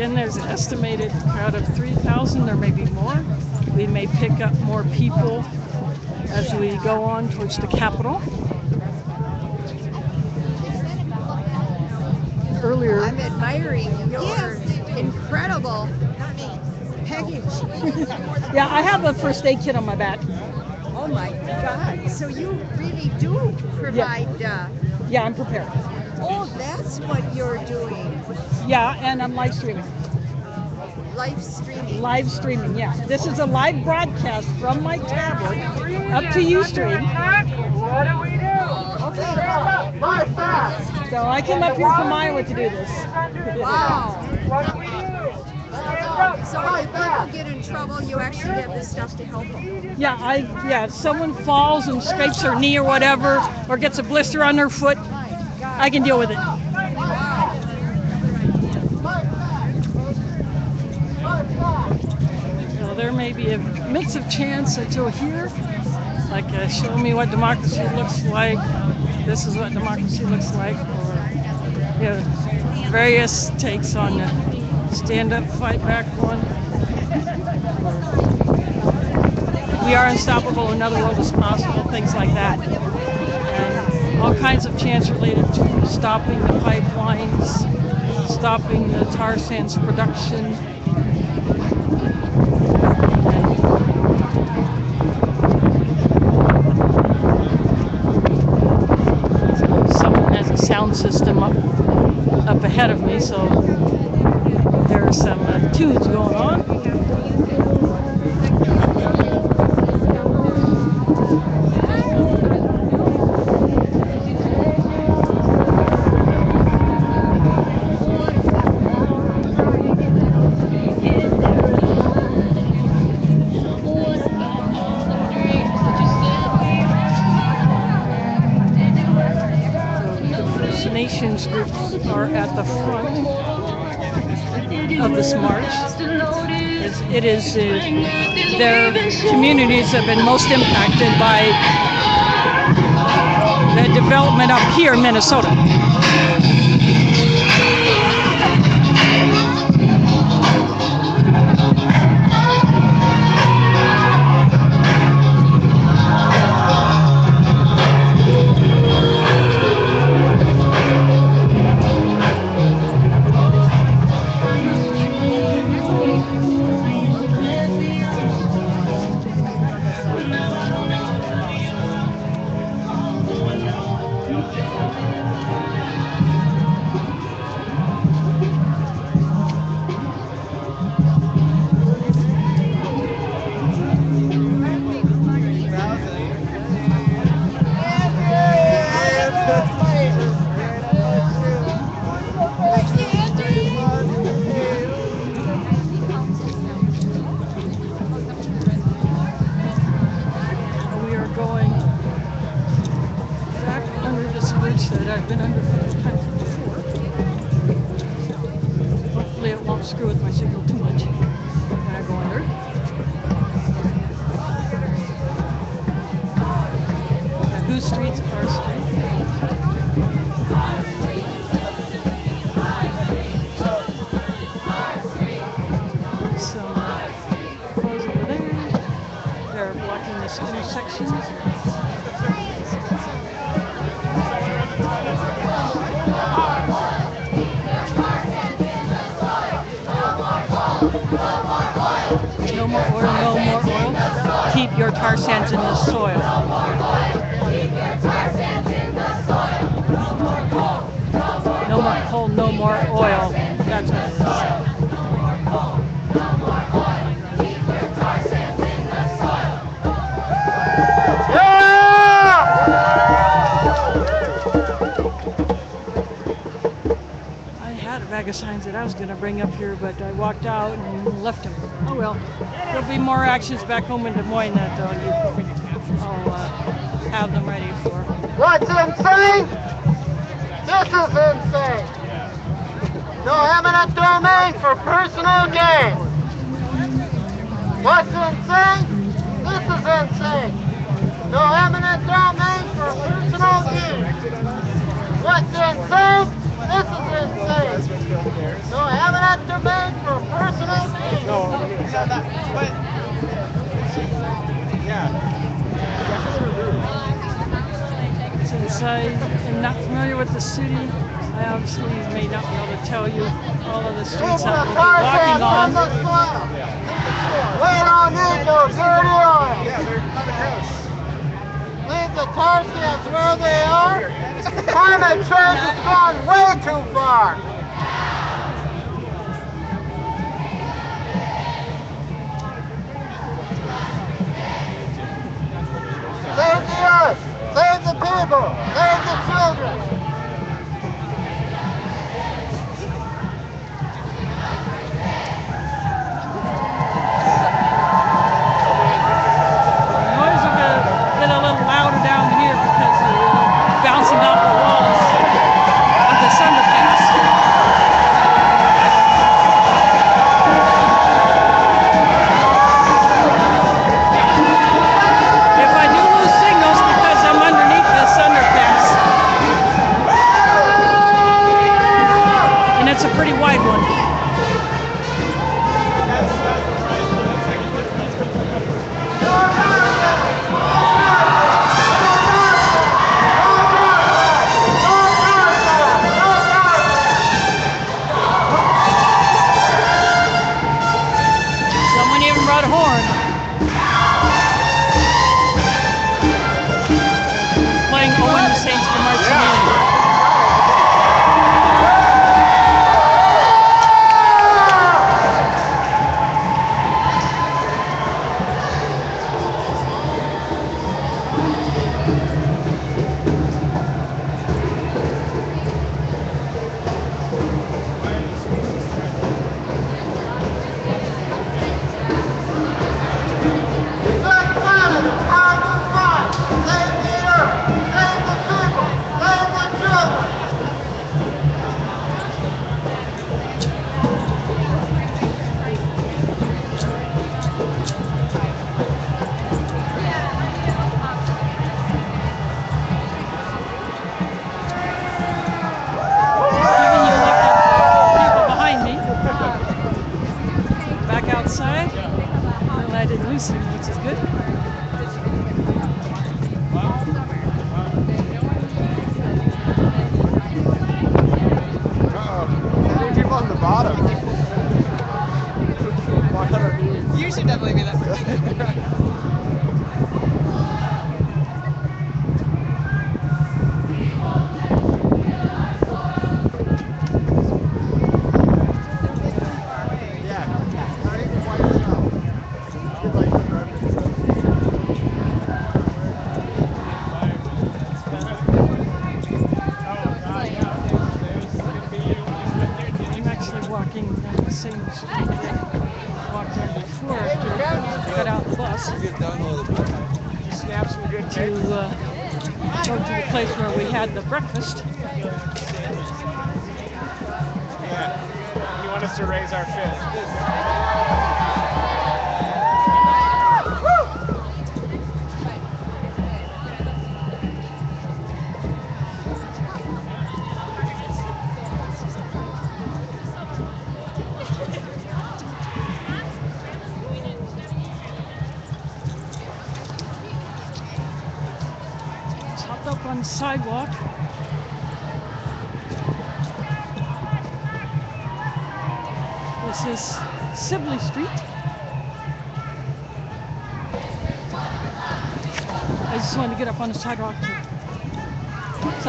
Again, there's an estimated crowd of 3,000. There may be more. We may pick up more people as we go on towards the Capitol. Earlier, I'm admiring your incredible package. yeah, I have a first aid kit on my back. Oh my God! So you really do provide. Uh, Yeah, I'm prepared. Oh, that's what you're doing. Yeah, and I'm live streaming. Live streaming. Live streaming, yeah. This is a live broadcast from my tablet up to Ustream. What do we do? Okay. So I came up here from Iowa to do this. Wow. What do we do? So if people get in trouble, you actually have the stuff to help them. Yeah, I yeah, if someone falls and scrapes their knee or whatever, or gets a blister on their foot, I can deal with it. There may be a mix of chance until here, like uh, show me what democracy looks like. This is what democracy looks like, or various takes on the stand up, fight back one. We are unstoppable, another world is possible, things like that. All kinds of chants related to stopping the pipelines, stopping the tar sands production. Someone has a sound system up up ahead of me, so there are some uh, tunes going on. Communities have been most impacted by the development up here in Minnesota. I was going to bring up here, but I walked out and left him. Oh well. There'll be more actions back home in Des Moines that uh, you, I'll uh, have them ready for. What's insane? This is insane. No eminent domain for personal gain. What's insane? This is insane. No eminent domain for personal gain. What's insane? This is insane. No eminent domain for personal gain. No, but yeah. Since I am not familiar with the city, I obviously may not be able to tell you all of the streets that we'll be walking on. We don't need no dirty oil. Leave the tar sands where they are. Climate change has gone way too far.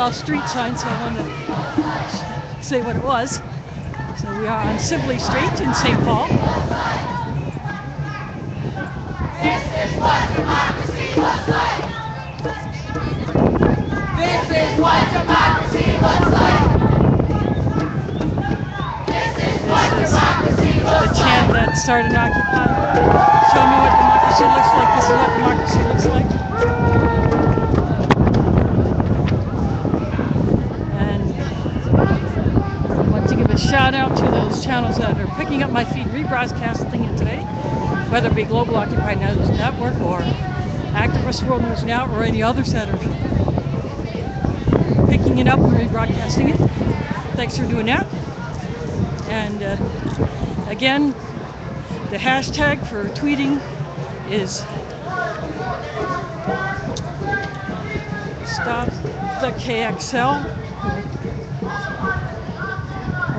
Saw a street sign, so I wanted to say what it was. So we are on Sibley Street in St. Paul. This is what democracy looks like. This is what democracy looks like. This is what democracy The looks chant that started Occupy. Show me what democracy looks like. This is what democracy looks like. And I want to give a shout out to those channels that are picking up my feed, rebroadcasting it today, whether it be Global Occupy News Network or Activist World News Now or any other are picking it up and rebroadcasting it. Thanks for doing that. And uh, again, the hashtag for tweeting is stop the KXL.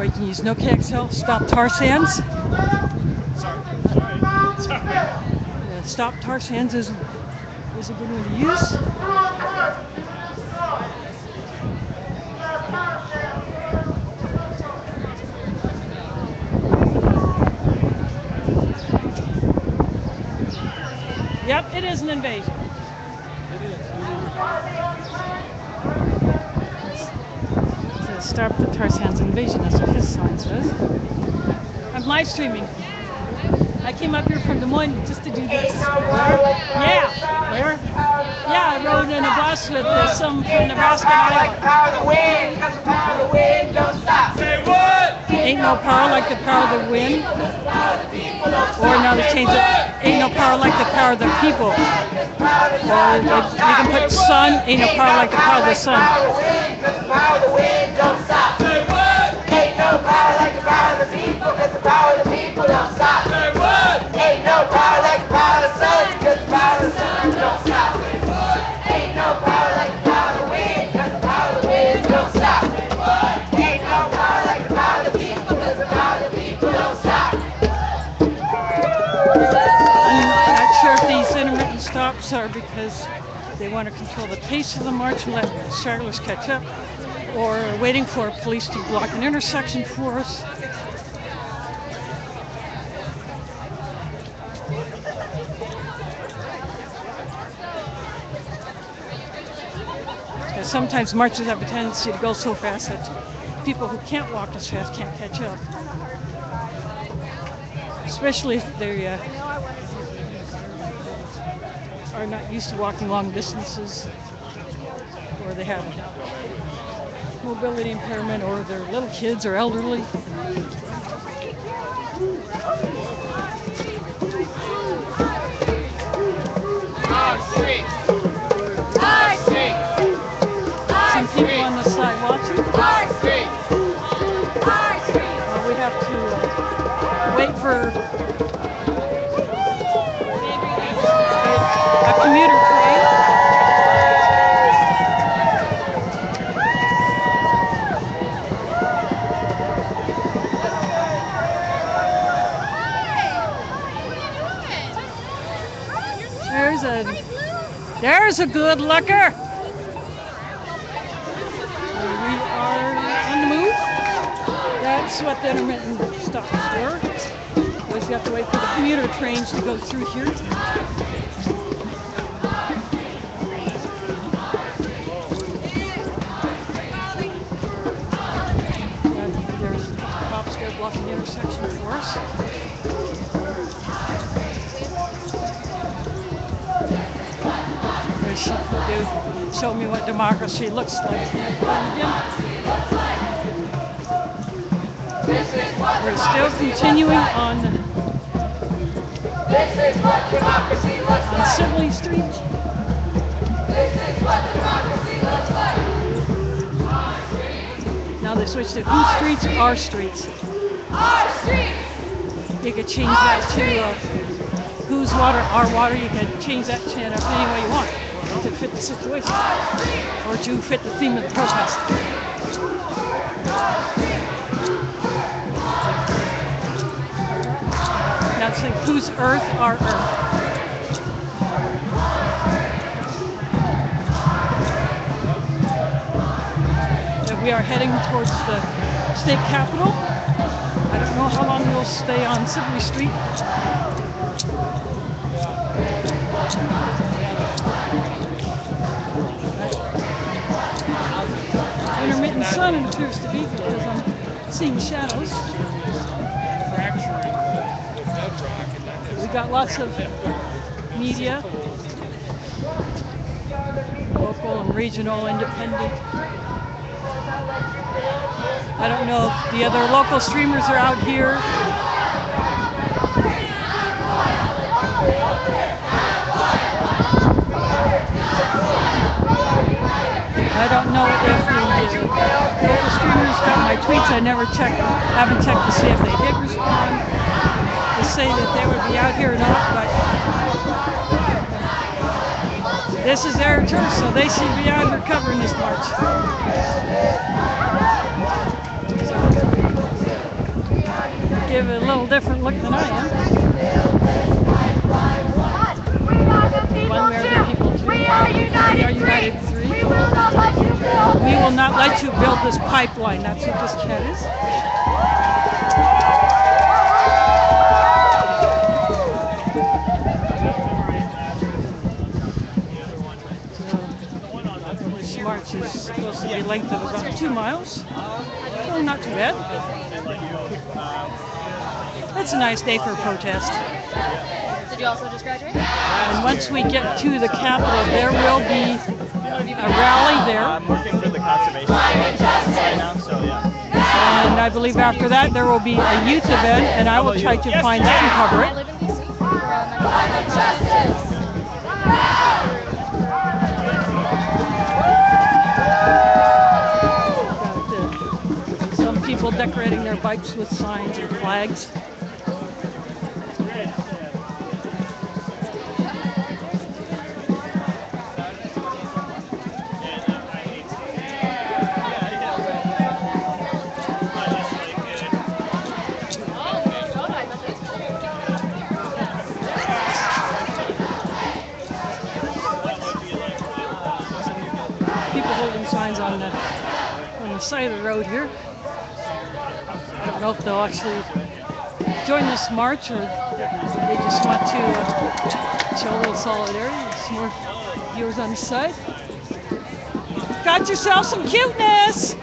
Or you can use no KXL, stop tar sands. Yeah, stop tar sands is, is a good one to use. Yep, it is an invasion. It says stop the tar sands invasion. That's what his sign says. I'm live streaming. I came up here from Des Moines just to do this. Yeah. Where? Yeah, I rode in a bus with uh, some from Nebraska and Iowa. Ain't no power like the power of the wind. Or now they changed it. Ain't no power like the power of the people. Or they, you can put sun. Ain't no power like the power of the sun. Of the people don't stop. Ain't no power like the power of the sun, cause the power of the sun don't stop. Ain't no power like the power of the wind, cause the power of the wind don't stop. Ain't no power like the power of the people, cause the power of the people don't stop. I'm not sure if these intermittent stops are because they want to control the pace of the march and let stragglers catch up, or waiting for police to block an intersection for us. Sometimes marches have a tendency to go so fast that people who can't walk as fast can't catch up. Especially if they uh, are not used to walking long distances, or they have mobility impairment, or they're little kids or elderly. Some people on the side watching. Uh, we have to uh, wait for a commuter train. There's a there's a good looker. We are on the move. What the intermittent stops for. Always have to wait for the commuter trains to go through here. There's cops there blocking the intersection for us. There's, do. Show me what democracy looks like. We're still continuing on on. Sibley Street. Now they switched to whose streets are streets. Our streets. You could change that to uh, whose water, our water. You could change that chant up any way you want to fit the situation or to fit the theme of the protest. Like whose earth, are earth. We are heading towards the state capitol. I don't know how long we'll stay on Sibley Street. Intermittent sun appears to be because I'm seeing shadows. We got lots of media, local and regional, independent. I don't know if the other local streamers are out here. I don't know if the local streamers got my tweets. I never checked, haven't checked to see if they did respond say that they would be out here or not, but this is their turf, so they should be out here covering this march. give it a little different look than I am. One people do. We are united. We will not let you build. We will not let you build this pipeline. That's what this chat is. This march is supposed to be a length of about two miles. Oh, not too bad. That's a nice day for a protest. Did you also just graduate? And once we get to the Capitol, there will be a rally there. I'm working for the conservation right now, so yeah. And I believe after that, there will be a youth event, and I will try to find that and cover it. Decorating their bikes with signs and flags. people holding signs on the side of the road here. Know if they'll actually join this march or they just want to show a little solidarity. Some more viewers on the side. Got yourself some cuteness.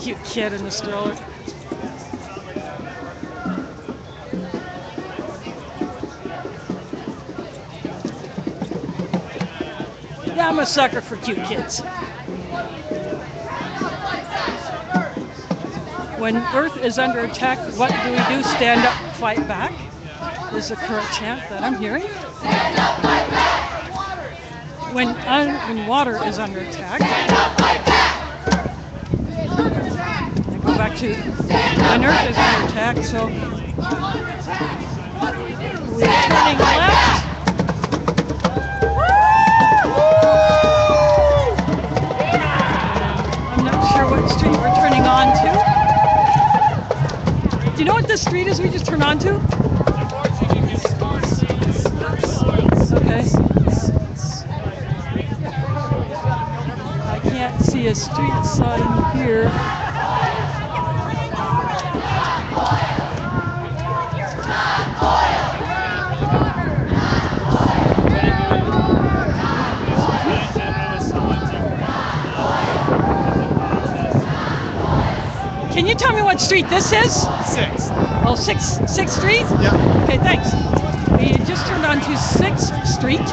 Cute kid in the stroller. Yeah, I'm a sucker for cute kids. When Earth is under attack, what do we do? Stand up, fight back. Is the current chant that I'm hearing. When, un- when water is under attack, I go back to when Earth is under attack. So we're turning left. This street is we just turned onto? Okay. I can't see a street sign here. Can you tell me what street this is? Sixth. Oh, Sixth, Sixth Street? Yeah. Okay, thanks. We just turned onto Sixth Street.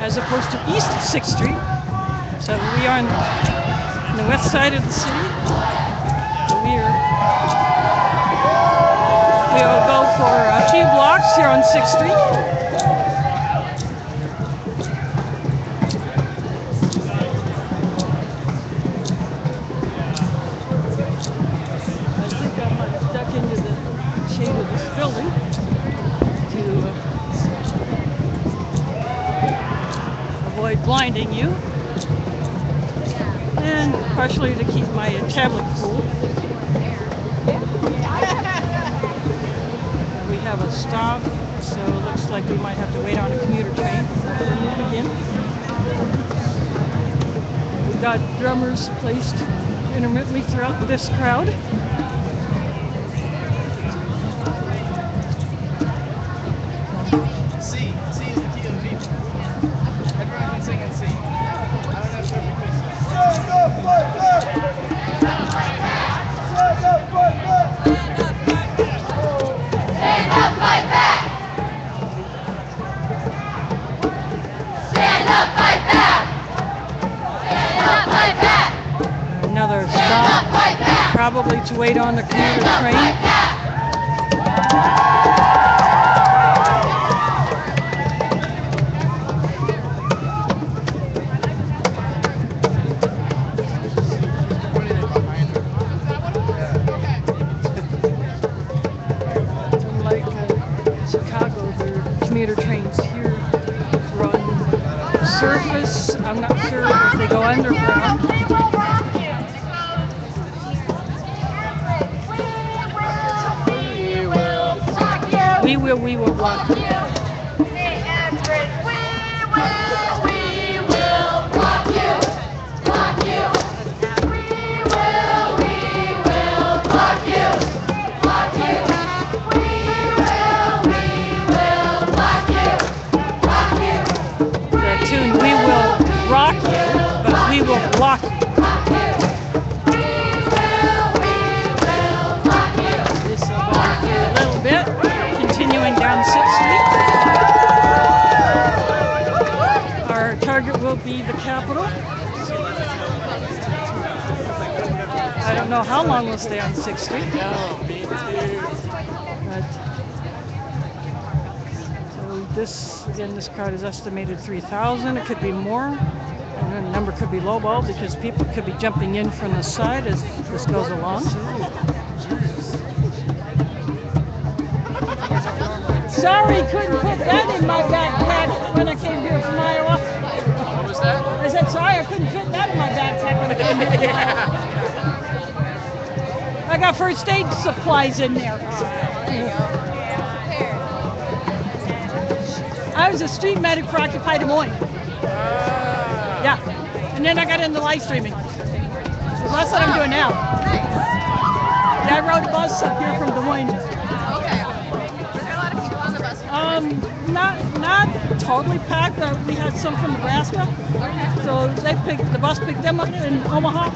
as opposed to East 6th Street. So we are on the west side of the city. We are we'll go for uh, a few blocks here on 6th Street. This crowd. Estimated 3,000. It could be more. And then the number could be lowball because people could be jumping in from the side as this goes along. Sorry, couldn't put that in my backpack when I came here from Iowa. What was that? I said, sorry, I couldn't fit that in my backpack when I came here from Iowa. I got first aid supplies in there. I was a street medic for Occupy Des Moines. Yeah. And then I got into live streaming. So that's what I'm doing now. Yeah, I rode a bus up here from Des Moines. Okay. Were there a lot of people on the bus? Um, not not totally packed. Uh, we had some from Nebraska, so they picked the bus picked them up in Omaha,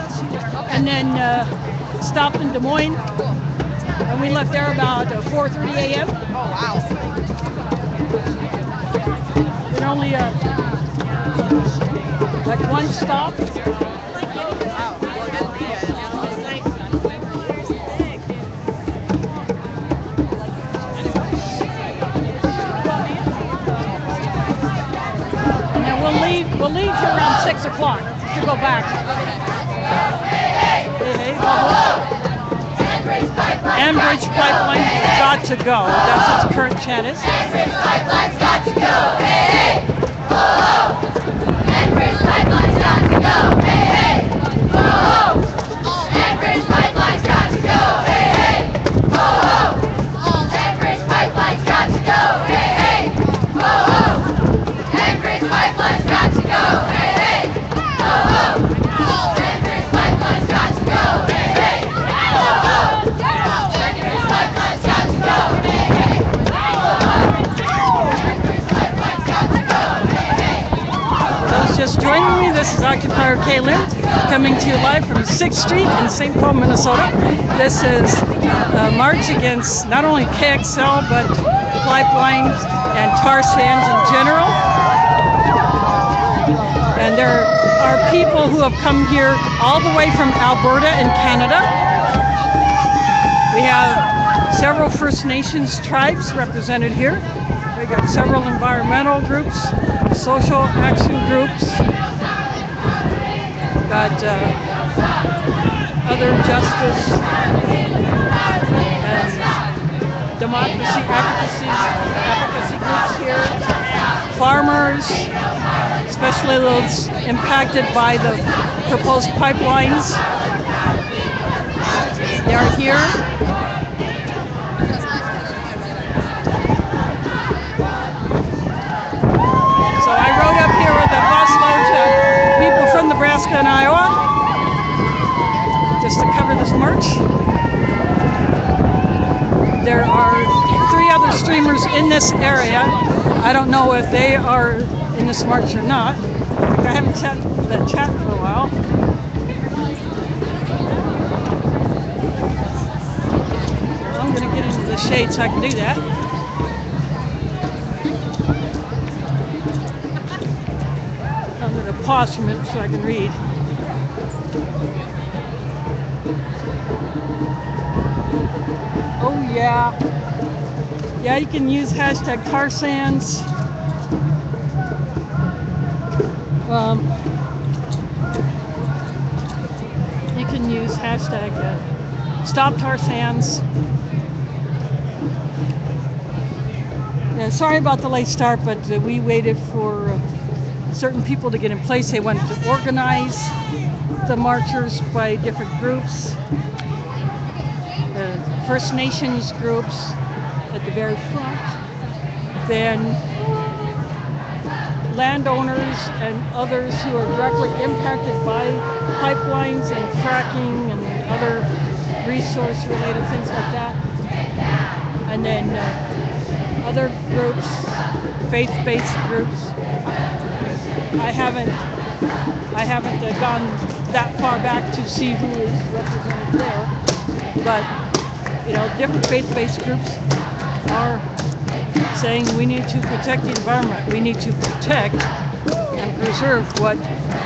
and then uh, stopped in Des Moines. And we left there about uh, 4:30 a.m. Oh wow! Only uh, like one stop. And we'll leave. Here around six o'clock to go back. Enbridge Pipeline's got to go. That's the current chant go. Hey, hey. Ho, ho. Enbridge Pipeline's got to go. Hey, hey. Joining me, this is Occupier Kaylynn coming to you live from 6th Street in St. Paul, Minnesota. This is a march against not only KXL but pipelines and tar sands in general. And there are people who have come here all the way from Alberta in Canada. We have several First Nations tribes represented here. We've got several environmental groups, social action groups, got uh, other justice and democracy advocacy, advocacy groups here, farmers, especially those impacted by the proposed pipelines. They are here. In this area. I don't know if they are in this march or not. I haven't checked that chat for a while. I'm gonna get into the shade so I can do that. I'm gonna pause for a minute so I can read. Yeah, you can use hashtag tar sands. Um, you can use hashtag uh, stop tar sands. Yeah, sorry about the late start, but uh, we waited for uh, certain people to get in place. They wanted to organize the marchers by different groups. First Nations groups at the very front. Then landowners and others who are directly impacted by pipelines and fracking and other resource related things like that. And then uh, other groups, faith-based groups. I haven't I haven't uh, gone that far back to see who is represented there, but you know, different faith-based groups are saying we need to protect the environment. We need to protect and preserve what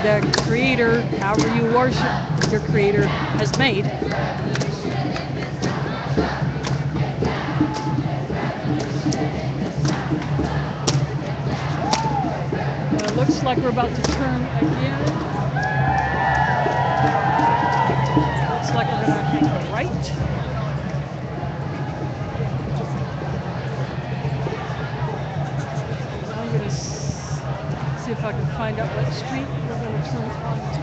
the creator, however you worship your creator, has made. Uh, it looks like we're about to turn again. Find out what street we're going to turn onto.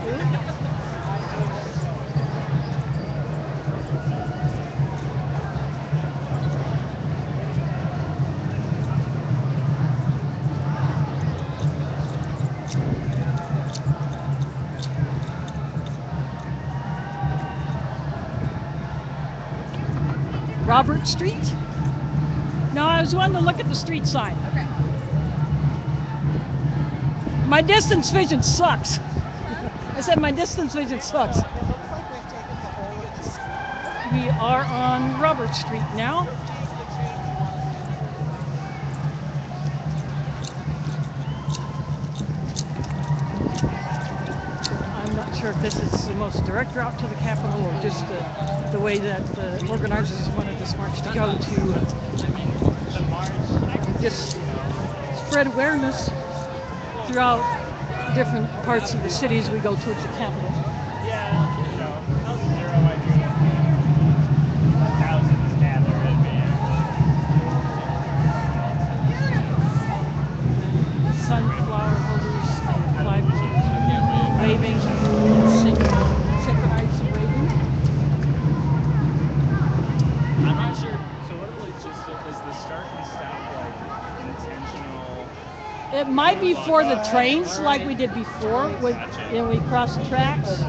Robert Street? No, I was wanting to look at the street sign. My distance vision sucks. I said my distance vision sucks. We are on Robert Street now. I'm not sure if this is the most direct route to the Capitol or just the, the way that the organizers wanted this march to go to uh, just spread awareness throughout different parts of the city as we go towards the Capitol. For the trains like we did before when, when we crossed the tracks.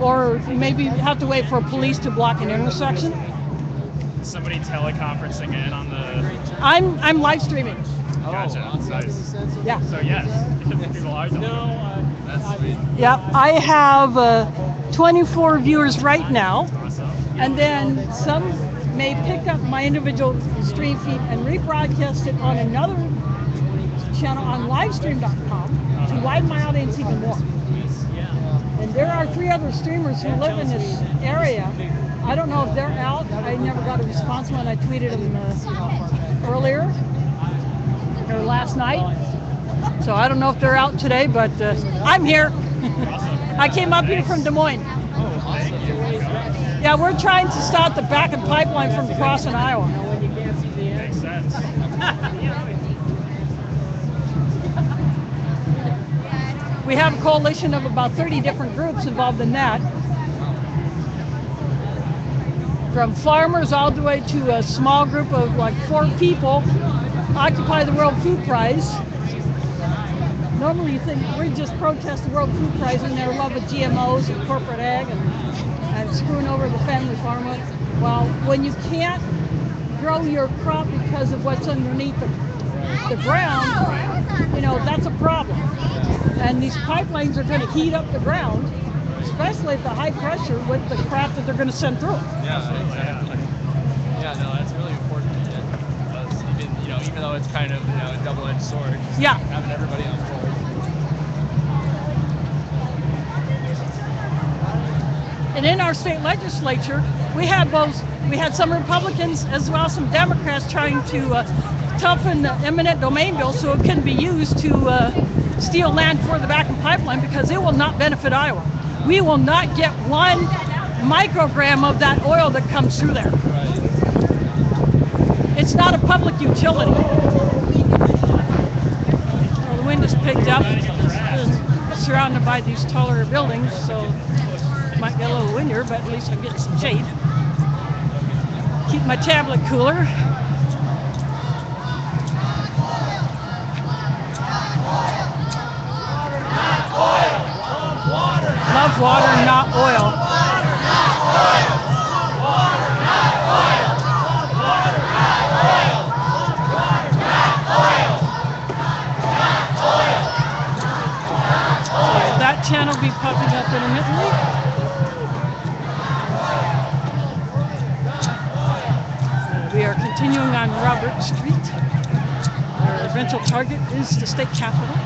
Or maybe have to wait for police to block an intersection. Somebody teleconferencing in on the. I'm I'm live streaming. Gotcha. Nice. Yeah. So yes, people are. No. That's sweet. Yep, I have uh, 24 viewers right now, and then some may pick up my individual stream feed and rebroadcast it on another channel on livestream.com. to widen my audience even more. And there are three other streamers who live in this area. I don't know if they're out. I never got a response when I tweeted them uh, earlier or last night. So I don't know if they're out today, but uh, I'm here. I came up here from Des Moines. Yeah, we're trying to stop the Bakken pipeline from crossing Iowa. We have a coalition of about 30 different groups involved in that. From farmers all the way to a small group of like four people occupy the World Food Prize. Normally you think we just protest the World Food Prize and their love of GMOs and corporate ag and, and screwing over the family farmer. Well, when you can't grow your crop because of what's underneath the, the ground, you know, that's a problem. And these pipelines are going to heat up the ground, especially at the high pressure with the crap that they're going to send through. Yeah, exactly. Yeah, no, that's really important. Does even, you know, even though it's kind of, you know, a double-edged sword. Yeah. Having everybody on board. And in our state legislature, we had both, we had some Republicans as well as some Democrats trying to uh, toughen the eminent domain bill so it can be used to uh, steal land for the Bakken pipeline because it will not benefit Iowa. We will not get one microgram of that oil that comes through there. It's not a public utility. Well, the wind is picked up, It's surrounded by these taller buildings, so might get a little windier, but at least I'm getting some shade. Keep my tablet cooler. Water, not oil. That channel be popping up intermittently. We are continuing on Robert Street. Our eventual target is the state capitol.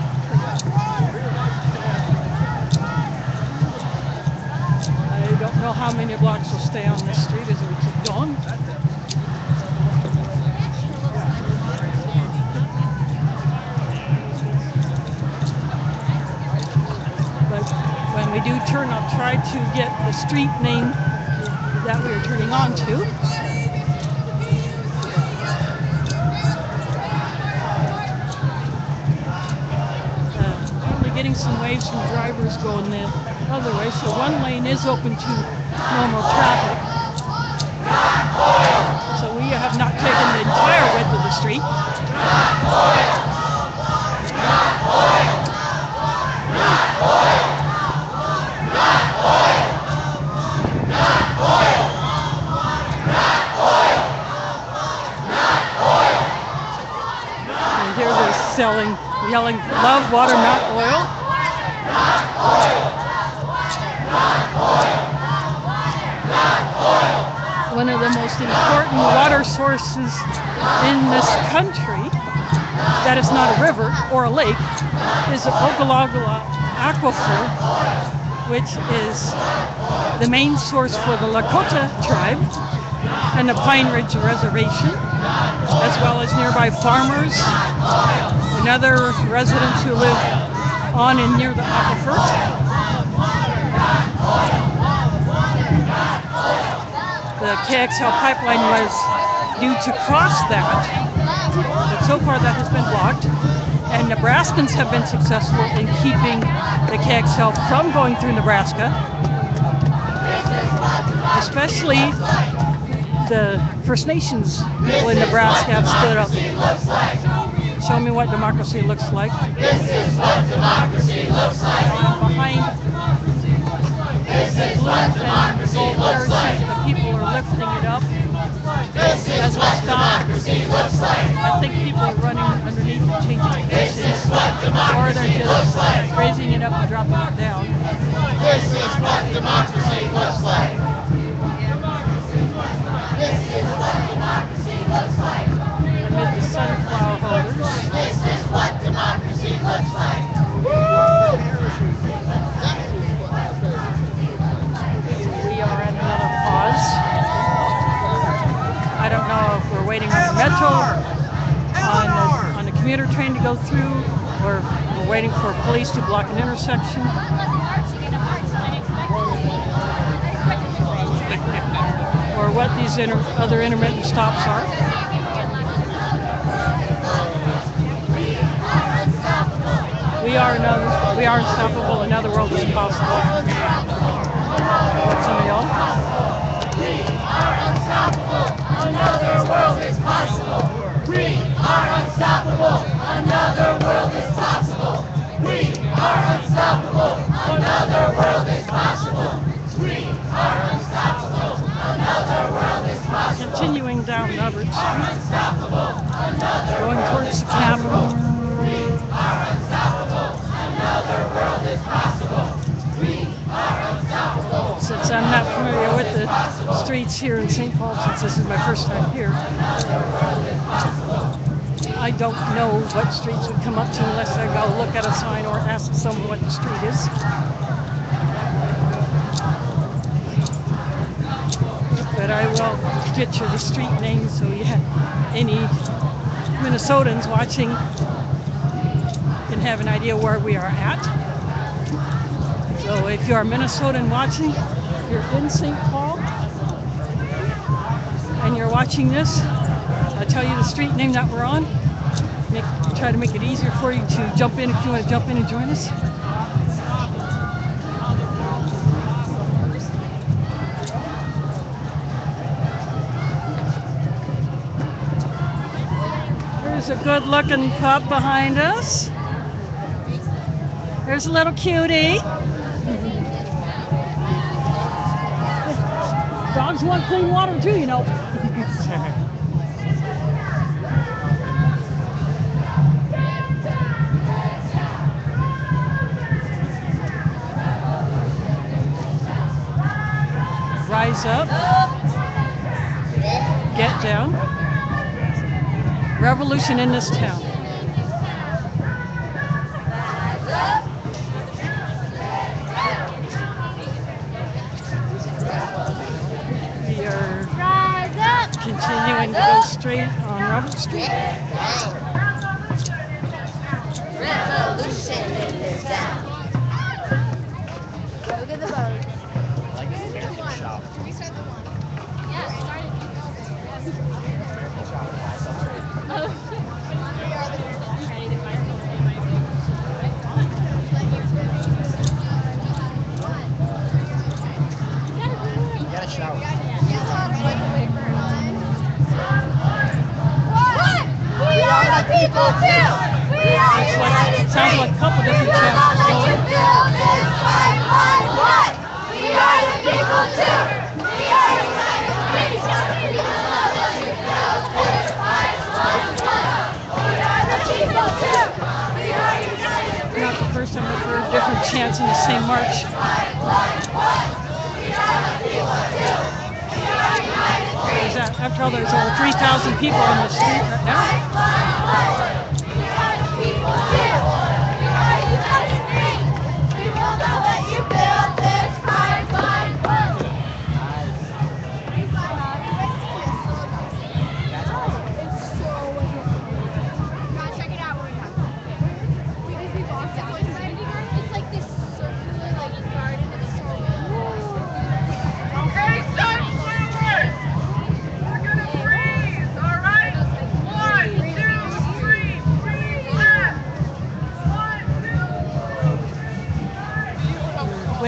Know how many blocks will stay on this street as we keep going. But when we do turn, I'll try to get the street name that we are turning on to. Uh, getting some waves from drivers going the other way, so one lane is open to normal traffic. So we have not taken the entire width of the street. And here they're selling, yelling, love water, not oil. One of the most important water sources in this country that is not a river or a lake is the Ogallala Aquifer, which is the main source for the Lakota tribe and the Pine Ridge Reservation, as well as nearby farmers and other residents who live on and near the aquifer. The KXL pipeline was due to cross that, but so far that has been blocked. And Nebraskans have been successful in keeping the KXL from going through Nebraska, especially the First Nations people in Nebraska have stood up. Show me what democracy looks like. This is what democracy looks like. Behind the blue and gold parachute, the people are lifting it up. This As is we what democracy looks like. I think people are running underneath and changing This is what democracy looks like. just raising it up and dropping it down. This is what democracy looks like. This is what democracy looks like. Amid the sunflower holders. This is what democracy looks like. On the a, on a commuter train to go through, or we're waiting for police to block an intersection. Or what these inter- other intermittent stops are. We are another, we are unstoppable. Another world is possible. Some of y'all. Another world is possible. We are unstoppable. Another world is possible. We are unstoppable. Another world is possible. We are unstoppable. Another world is possible. Continuing down Robert Street, Unstoppable. Another going towards is the Capitol. We are unstoppable. Another world is possible. Since I'm not familiar with the streets here in St. Paul, since this is my first time here, I don't know what streets would come up to unless I go look at a sign or ask someone what the street is. But I will get you the street names so you have any Minnesotans watching can have an idea where we are at. So if you're a Minnesotan watching, you're in St. Paul, and you're watching this, I'll tell you the street name that we're on. Make, try to make it easier for you to jump in if you want to jump in and join us. There's a good looking pup behind us. There's a little cutie. Dogs want clean water too, you know. Rise up. Get down. Revolution in this town. People too. We are like, united it sounds like a couple different like? We are the people too. We are united free. Feel like you feel this pipeline. What? We are the people too. Not first time heard different chants in the same march. After all, there's over 3,000 people on the street right now. Check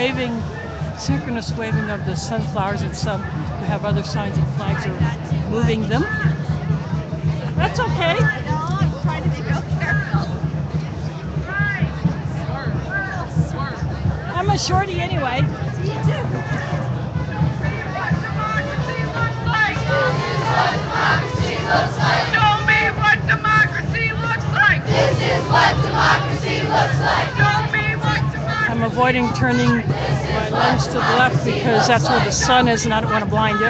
Waving, synchronous waving of the sunflowers and some who have other signs and flags are moving them. That's okay. I'm trying to be real careful. I'm a shorty anyway. Show me what democracy looks like! This is what democracy looks like! I'm avoiding turning my lens to the left because that's where the sun is and I don't want to blind you.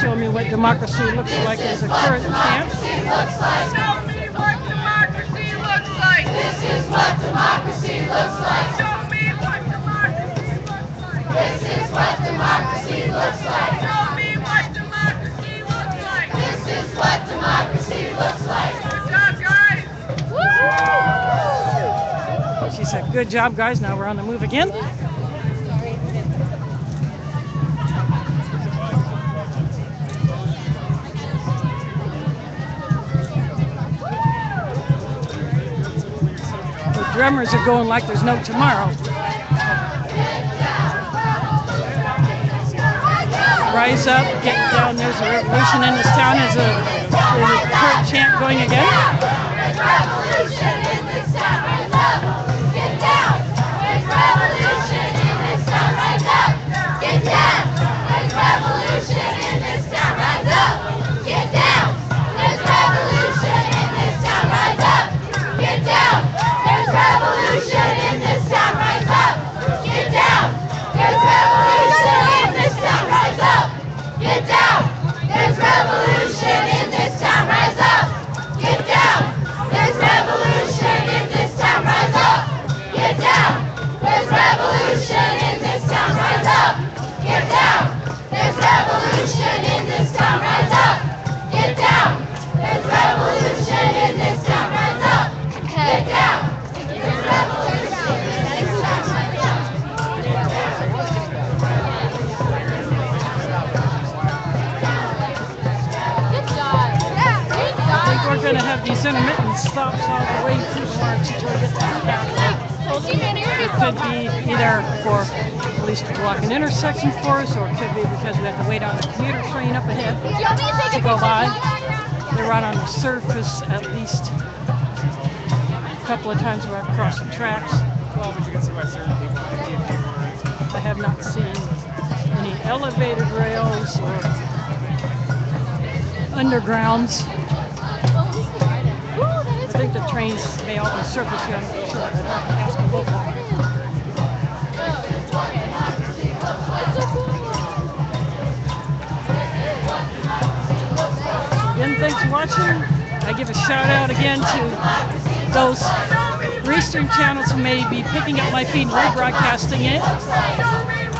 Show me what democracy looks like as a current stance. Show me what democracy looks like. This is what democracy looks like. Show me what democracy looks like. This is what democracy looks like. Show me what democracy looks like. This is what democracy looks like. Show good job, guys. Now we're on the move again. The drummers are going like there's no tomorrow. Rise up, get down. There's a revolution in this town. Is a, is a chant going again? These intermittent stops all the way through March until we get to the. It could be either for police to block an intersection for us, or it could be because we have to wait on a commuter train up ahead to go by. They run on the surface at least a couple of times where I've crossed the tracks. I have not seen any elevated rails or undergrounds. Think the trains may be surface here. I'm sure. Ask a local. Again, thanks for watching. I give a shout out again to those Ustream channels who may be picking up my feed and rebroadcasting it,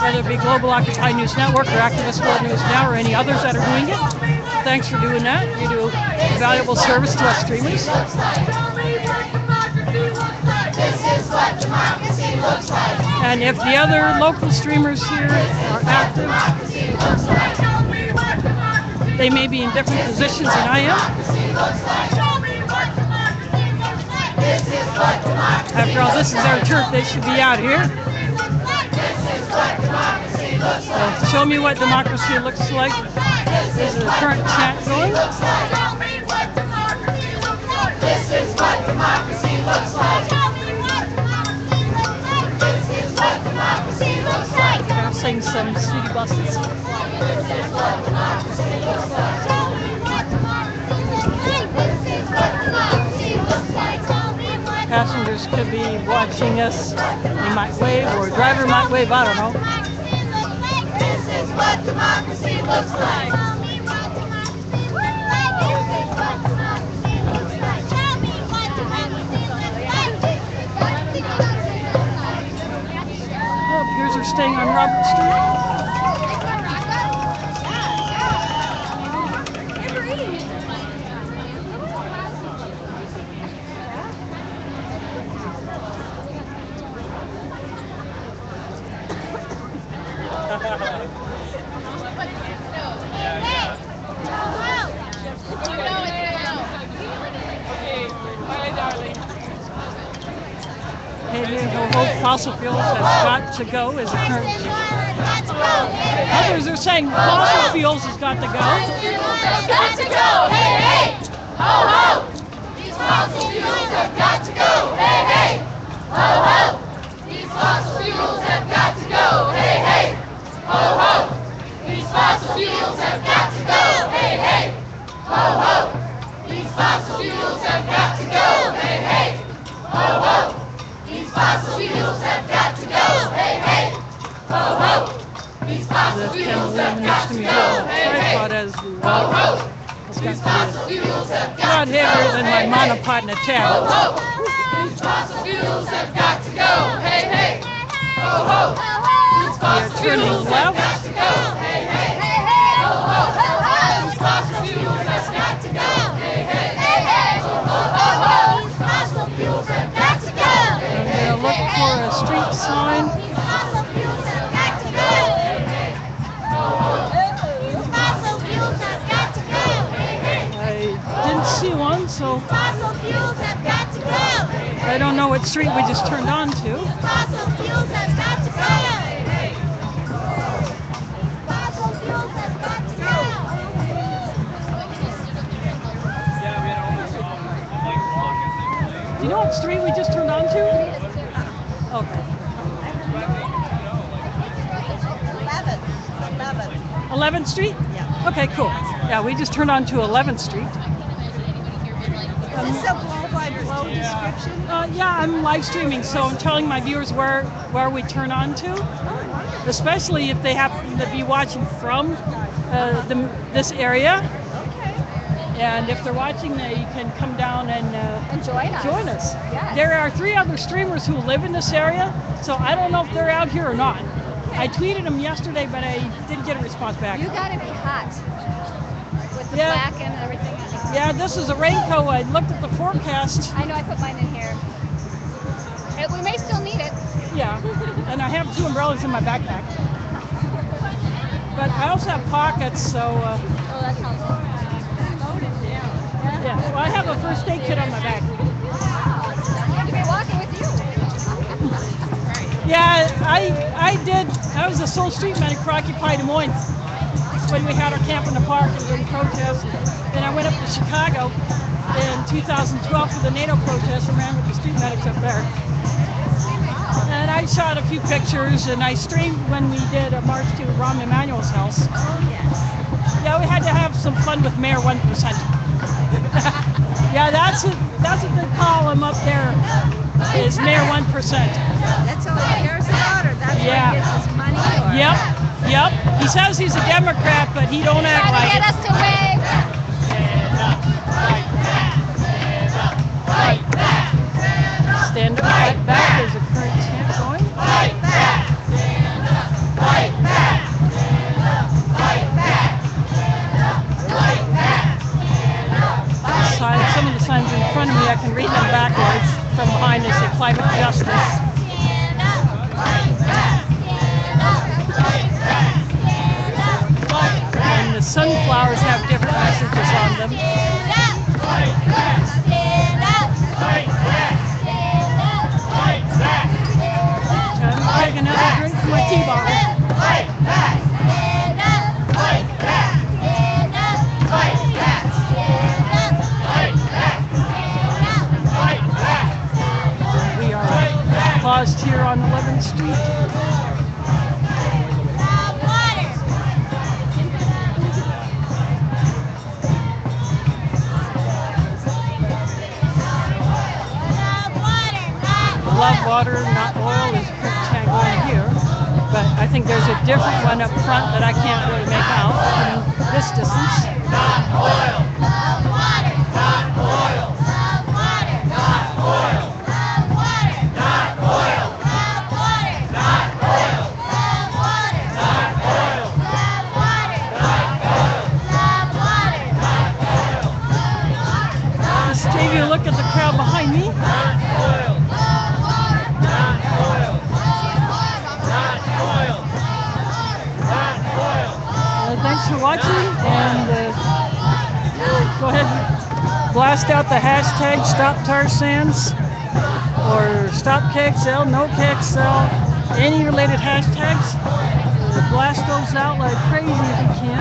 whether it be Global Occupy News Network or Activist World News Now or any others that are doing it. Thanks for doing that. You do valuable service to us streamers. And if the other local streamers here are active, they may be in different positions than I am. After all, this is our turf. They should be out here. So show me what democracy looks like. Is the current chat going? This is what democracy looks like. This is what democracy looks like. I'll sing some city buses. This is what democracy looks like. This is what democracy looks like. Passengers could be watching us. They might wave, or driver might wave. I don't know. This is what democracy looks like. Staying on Robert Street. Fossil fuels have got to go is a current. Others are saying fossil fuels has got to go. Got to go, hey, hey! Ho, ho! These fossil fuels have got to go, hey, hey! Ho, ho! These fossil fuels have got to go, hey, hey! Ho, ho! These fossil fuels have got to go, hey, hey! Ho, ho! These fossil fuels have got to go, hey, hey! Ho, ho! Fossil fuels have got to go, hey, hey! Ho, ho! These fossil fuels have got to go, hey, hey! tripod as the Ho, ho! These fossil fuels have lot got to heavier go, than hey, my hey! monopod in a Ho, tab. ho! These fossil fuels have got to go, hey, hey! Ho, ho! These fossil fuels have got to go, I don't know what street we just turned on to. Do you know what street we just turned on to? Okay. 11th Street? Yeah. Okay, cool. Yeah, we just turned on to 11th Street. Is this a blow-by-blow description? Uh, yeah, I'm live streaming, so I'm telling my viewers where where we turn on to, especially if they happen to be watching from uh, the, this area. And if they're watching, they can come down and uh, join us. Join us. Yes. There are three other streamers who live in this area, so I don't know if they're out here or not. Okay. I tweeted them yesterday, but I didn't get a response back. You gotta be hot with the Yeah. black and everything. Yeah, this is a raincoat. I looked at the forecast. I know I put mine in here. Uh, We may still need it. Yeah, and I have two umbrellas in my backpack. But I also have pockets, so uh, Oh, that sounds good. yeah. Well, I have a first aid kit on my back. I'm to be walking with you. Yeah, I I did. I was a sole street medic for Occupy Des Moines when we had our camp in the park and during protests. Then I went up to Chicago in 2012 for the NATO protest and ran with the street medics up there. And I shot a few pictures and I streamed when we did a march to Rahm Emanuel's house. Oh, yes. Yeah, we had to have some fun with Mayor 1%. yeah, that's a, that's what they call him up there, is Mayor 1%. That's all he cares about, or that's Yeah. where he gets his money? Or? Yep, yep. He says he's a Democrat, but he don't act Trying to like get it. Stand up, fight back. There's a current chant going. Sign- Some of the signs in front of me, I can read them backwards. From behind, they say climate justice. And the sunflowers have different messages on them. Another drink from my tea bottle. We are paused here on 11th Street. Love water, not But I think there's a different one up front that I can't really make out from this distance. Look at the crowd behind me. For watching and uh, go ahead and blast out the hashtag stop tar sands or stop KXL, no KXL, any related hashtags. Blast those out like crazy if you can.